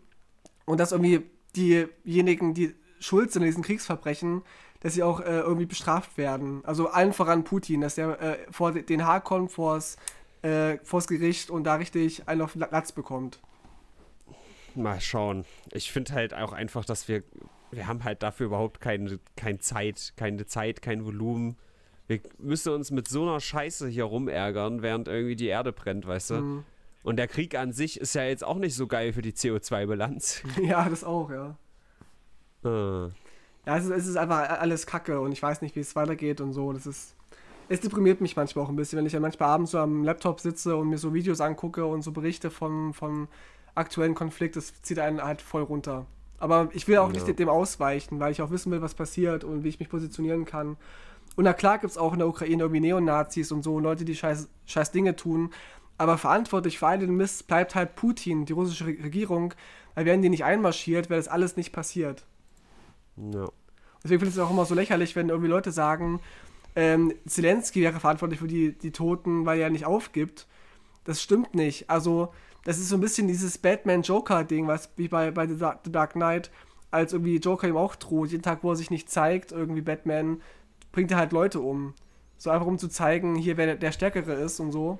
und dass irgendwie diejenigen, die schuld sind an diesen Kriegsverbrechen, dass sie auch äh, irgendwie bestraft werden. Also allen voran Putin, dass der äh, vor den Haag kommt, vors, äh, vors Gericht und da richtig einen auf Latz bekommt. Mal schauen. Ich finde halt auch einfach, dass wir, wir haben halt dafür überhaupt keine, keine Zeit, keine Zeit, kein Volumen. Wir müssen uns mit so einer Scheiße hier rumärgern, während irgendwie die Erde brennt, weißt du? Mhm. Und der Krieg an sich ist ja jetzt auch nicht so geil für die CO2-Bilanz. Ja, das auch, ja. Äh. Ja, es ist, es ist einfach alles Kacke und ich weiß nicht, wie es weitergeht und so. Das ist. Es deprimiert mich manchmal auch ein bisschen, wenn ich ja manchmal abends so am Laptop sitze und mir so Videos angucke und so Berichte von, von aktuellen Konflikt, das zieht einen halt voll runter. Aber ich will auch ja. nicht dem ausweichen, weil ich auch wissen will, was passiert und wie ich mich positionieren kann. Und na klar gibt es auch in der Ukraine irgendwie Neonazis und so Leute, die scheiß, scheiß Dinge tun. Aber verantwortlich für all den Mist bleibt halt Putin, die russische Regierung. Weil wären die nicht einmarschiert, wäre das alles nicht passiert. Ja. Deswegen finde ich es auch immer so lächerlich, wenn irgendwie Leute sagen, ähm, Zelensky wäre verantwortlich für die, die Toten, weil er nicht aufgibt. Das stimmt nicht. Also das ist so ein bisschen dieses Batman-Joker-Ding, was wie bei, bei The Dark Knight, als irgendwie Joker ihm auch droht. Jeden Tag, wo er sich nicht zeigt, irgendwie Batman, bringt er halt Leute um. So einfach um zu zeigen, hier wer der Stärkere ist und so.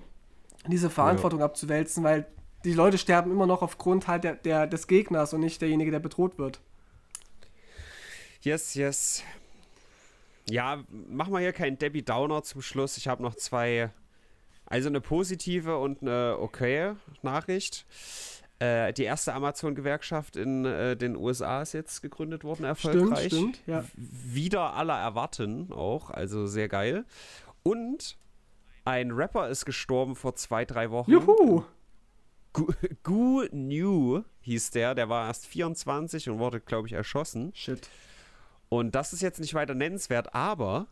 Diese Verantwortung ja. abzuwälzen, weil die Leute sterben immer noch aufgrund halt der, der, des Gegners und nicht derjenige, der bedroht wird. Yes, yes. Ja, machen wir hier keinen Debbie Downer zum Schluss. Ich habe noch zwei also eine positive und eine okaye Nachricht. Äh, die erste Amazon-Gewerkschaft in äh, den USA ist jetzt gegründet worden, erfolgreich. Stimmt, stimmt, ja. Wieder aller erwarten auch, also sehr geil. Und Ein Rapper ist gestorben vor zwei, drei Wochen. Juhu! Gu, Gu New hieß der, der war erst 24 und wurde, glaube ich, erschossen. Shit. Und das ist jetzt nicht weiter nennenswert, aber,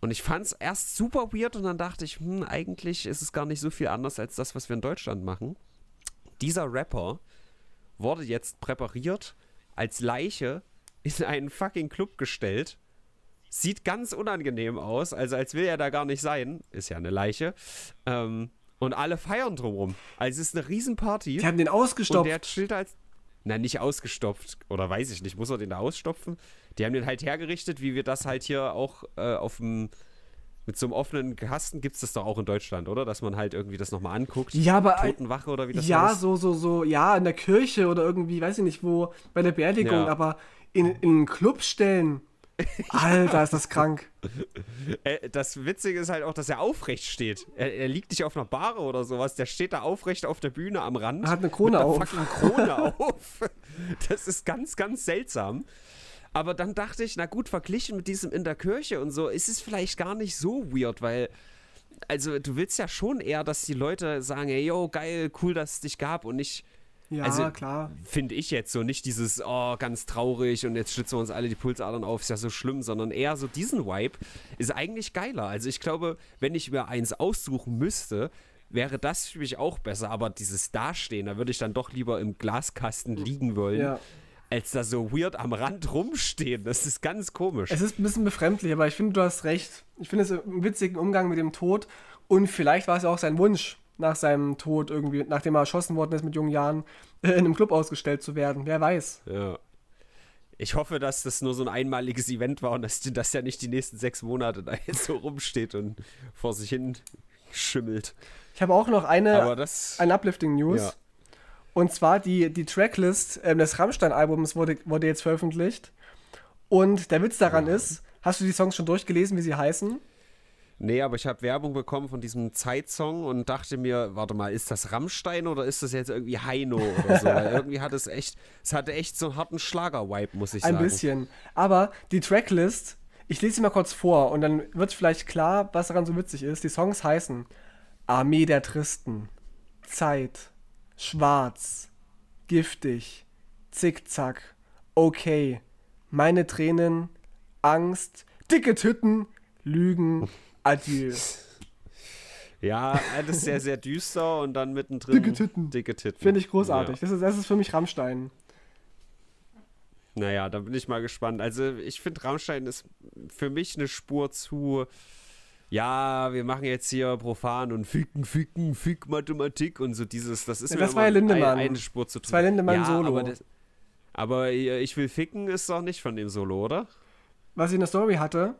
und ich fand es erst super weird und dann dachte ich, hm, eigentlich ist es gar nicht so viel anders als das, was wir in Deutschland machen. Dieser Rapper wurde jetzt präpariert, als Leiche in einen fucking Club gestellt. Sieht ganz unangenehm aus, also als will er da gar nicht sein. Ist ja eine Leiche. Ähm, und alle feiern drumrum. Also es ist eine Riesenparty. Die haben den ausgestopft. Und der chillt als. Na, nicht ausgestopft. Oder weiß ich nicht. Muss er den da ausstopfen? Die haben den halt hergerichtet, wie wir das halt hier auch äh, auf dem. Mit so einem offenen Kasten gibt es das doch auch in Deutschland, oder? Dass man halt irgendwie das nochmal anguckt. Ja, aber. Totenwache oder wie das Ja, heißt. so, so, so. Ja, in der Kirche oder irgendwie, weiß ich nicht wo, bei der Beerdigung. Ja. Aber in, in einen Club stellen Alter, ist das krank. Äh, das Witzige ist halt auch, dass er aufrecht steht. Er, er, liegt nicht auf einer Bahre oder sowas. Der steht da aufrecht auf der Bühne am Rand. Er hat eine Krone auf. Fucking Krone auf. Das ist ganz, ganz seltsam. Aber dann dachte ich, na gut, verglichen mit diesem in der Kirche und so, ist es vielleicht gar nicht so weird, weil also du willst ja schon eher, dass die Leute sagen, ey, yo, geil, cool, dass es dich gab und nicht ja, also, klar. Finde ich jetzt so nicht dieses, oh, ganz traurig und jetzt schlitzen wir uns alle die Pulsadern auf, ist ja so schlimm, sondern eher so diesen Vibe ist eigentlich geiler. Also ich glaube, wenn ich mir eins aussuchen müsste, wäre das für mich auch besser. Aber dieses Dastehen, da würde ich dann doch lieber im Glaskasten liegen wollen. Ja. Als da so weird am Rand rumstehen. Das ist ganz komisch. Es ist ein bisschen befremdlich, aber ich finde, du hast recht. Ich finde es einen witzigen Umgang mit dem Tod. Und vielleicht war es ja auch sein Wunsch, nach seinem Tod irgendwie, nachdem er erschossen worden ist mit jungen Jahren, äh, in einem Club ausgestellt zu werden. Wer weiß. Ja. Ich hoffe, dass das nur so ein einmaliges Event war und dass, dass er nicht die nächsten sechs Monate da jetzt so rumsteht und vor sich hin schimmelt. Ich habe auch noch eine, das, ein Uplifting News. Ja. Und zwar die, die Tracklist äh, des Rammstein-Albums wurde, wurde jetzt veröffentlicht. Und der Witz daran ja. ist, hast du die Songs schon durchgelesen, wie sie heißen? Nee, aber ich habe Werbung bekommen von diesem Zeitsong und dachte mir, warte mal, ist das Rammstein oder ist das jetzt irgendwie Heino oder so? Weil irgendwie hat es echt, es hatte echt so einen harten Schlager-Vibe, muss ich Ein sagen. Ein bisschen. Aber die Tracklist, ich lese sie mal kurz vor und dann wird vielleicht klar, was daran so witzig ist. Die Songs heißen Armee der Tristen, Zeit, Schwarz, Giftig, Zickzack, Okay, Meine Tränen, Angst, Dicke Tüten, Lügen, Adieu. Ja, das ist sehr, sehr düster und dann mittendrin dicke Titten. Dicke Titten. Finde ich großartig. Ja. Das, ist, das ist für mich Rammstein. Naja, da bin ich mal gespannt. Also, ich finde, Rammstein ist für mich eine Spur zu. Ja, wir machen jetzt hier profan und Ficken, Ficken, Fick Mathematik und so dieses. Das ist ja, das war ja Lindemann. Ein, eine Spur zu tun. Das war Lindemann ja, Solo. Aber, das, aber ich will ficken ist doch nicht von dem Solo, oder? Was ich in der Story hatte,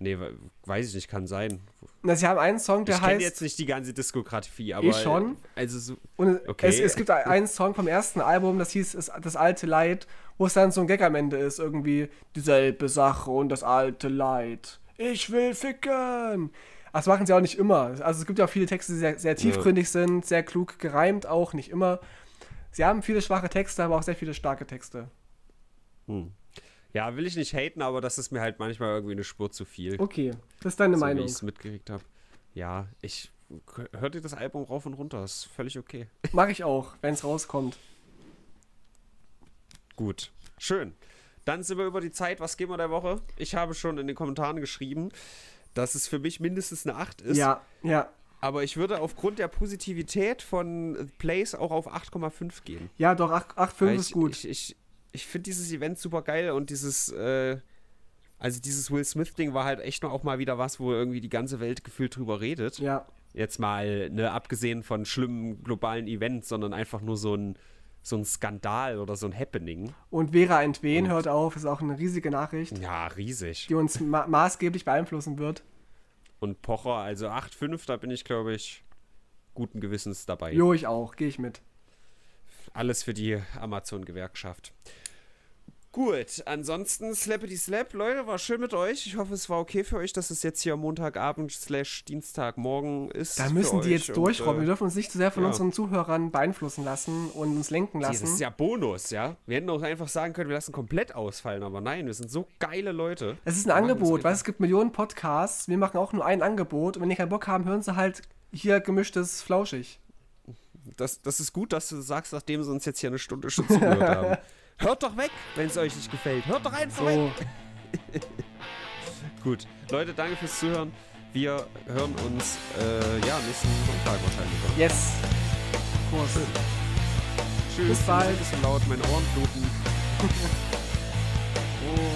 Nee, weiß ich nicht, kann sein. Na, sie haben einen Song, der ich heißt. Ich kenne jetzt nicht die ganze Diskografie, aber. Ich schon. Also so, Und okay. es, es, gibt einen Song vom ersten Album, das hieß Das alte Leid, wo es dann so ein Gag am Ende ist, irgendwie dieselbe Sache und das alte Leid. Ich will ficken! Das machen sie auch nicht immer. Also es gibt ja auch viele Texte, die sehr, sehr tiefgründig ja. sind, sehr klug gereimt auch, nicht immer. Sie haben viele schwache Texte, aber auch sehr viele starke Texte. Hm. Ja, will ich nicht haten, aber das ist mir halt manchmal irgendwie eine Spur zu viel. Okay, das ist deine so, Meinung. Wie ich es mitgekriegt habe. Ja, ich hört ihr das Album rauf und runter, das ist völlig okay. Mach ich auch, wenn es rauskommt. Gut, schön. Dann sind wir über die Zeit. Was geben wir der Woche? Ich habe schon in den Kommentaren geschrieben, dass es für mich mindestens eine 8 ist. Ja, ja. Aber ich würde aufgrund der Positivität von Plays auch auf 8,5 gehen. Ja, doch, 8,5 ist gut. Ich, ich, ich finde dieses Event super geil und dieses, äh, also dieses Will Smith-Ding war halt echt noch auch mal wieder was, wo irgendwie die ganze Welt gefühlt drüber redet. Ja. Jetzt mal, ne, abgesehen von schlimmen globalen Events, sondern einfach nur so ein, so ein Skandal oder so ein Happening. Und Vera Entwen hört auf, ist auch eine riesige Nachricht. Ja, riesig. Die uns ma maßgeblich beeinflussen wird. Und Pocher, also 8,5, da bin ich, glaube ich, guten Gewissens dabei. Jo, ich auch, gehe ich mit. Alles für die Amazon-Gewerkschaft. Gut, ansonsten Slappity Slap, Leute, war schön mit euch. Ich hoffe, es war okay für euch, dass es jetzt hier Montagabend slash Dienstagmorgen ist. Da müssen die jetzt durchrobben. Äh, Wir dürfen uns nicht zu sehr von ja. unseren Zuhörern beeinflussen lassen und uns lenken lassen. Das ist ja Bonus, ja. Wir hätten auch einfach sagen können, wir lassen komplett ausfallen, aber nein, wir sind so geile Leute. Es ist ein Angebot, weil es gibt Millionen Podcasts. Wir machen auch nur ein Angebot und wenn die keinen Bock haben, hören sie halt hier gemischtes Flauschig. Das, das ist gut, dass du sagst, nachdem sie uns jetzt hier eine Stunde schon zugehört haben. Hört doch weg, wenn es euch nicht gefällt. Hört doch einfach so. weg. Gut, Leute, danke fürs Zuhören. Wir hören uns äh, ja nächsten Montag wahrscheinlich. Oder? Yes. Kurs. Tschüss. Bis bald. Ein bisschen laut, meine Ohren bluten.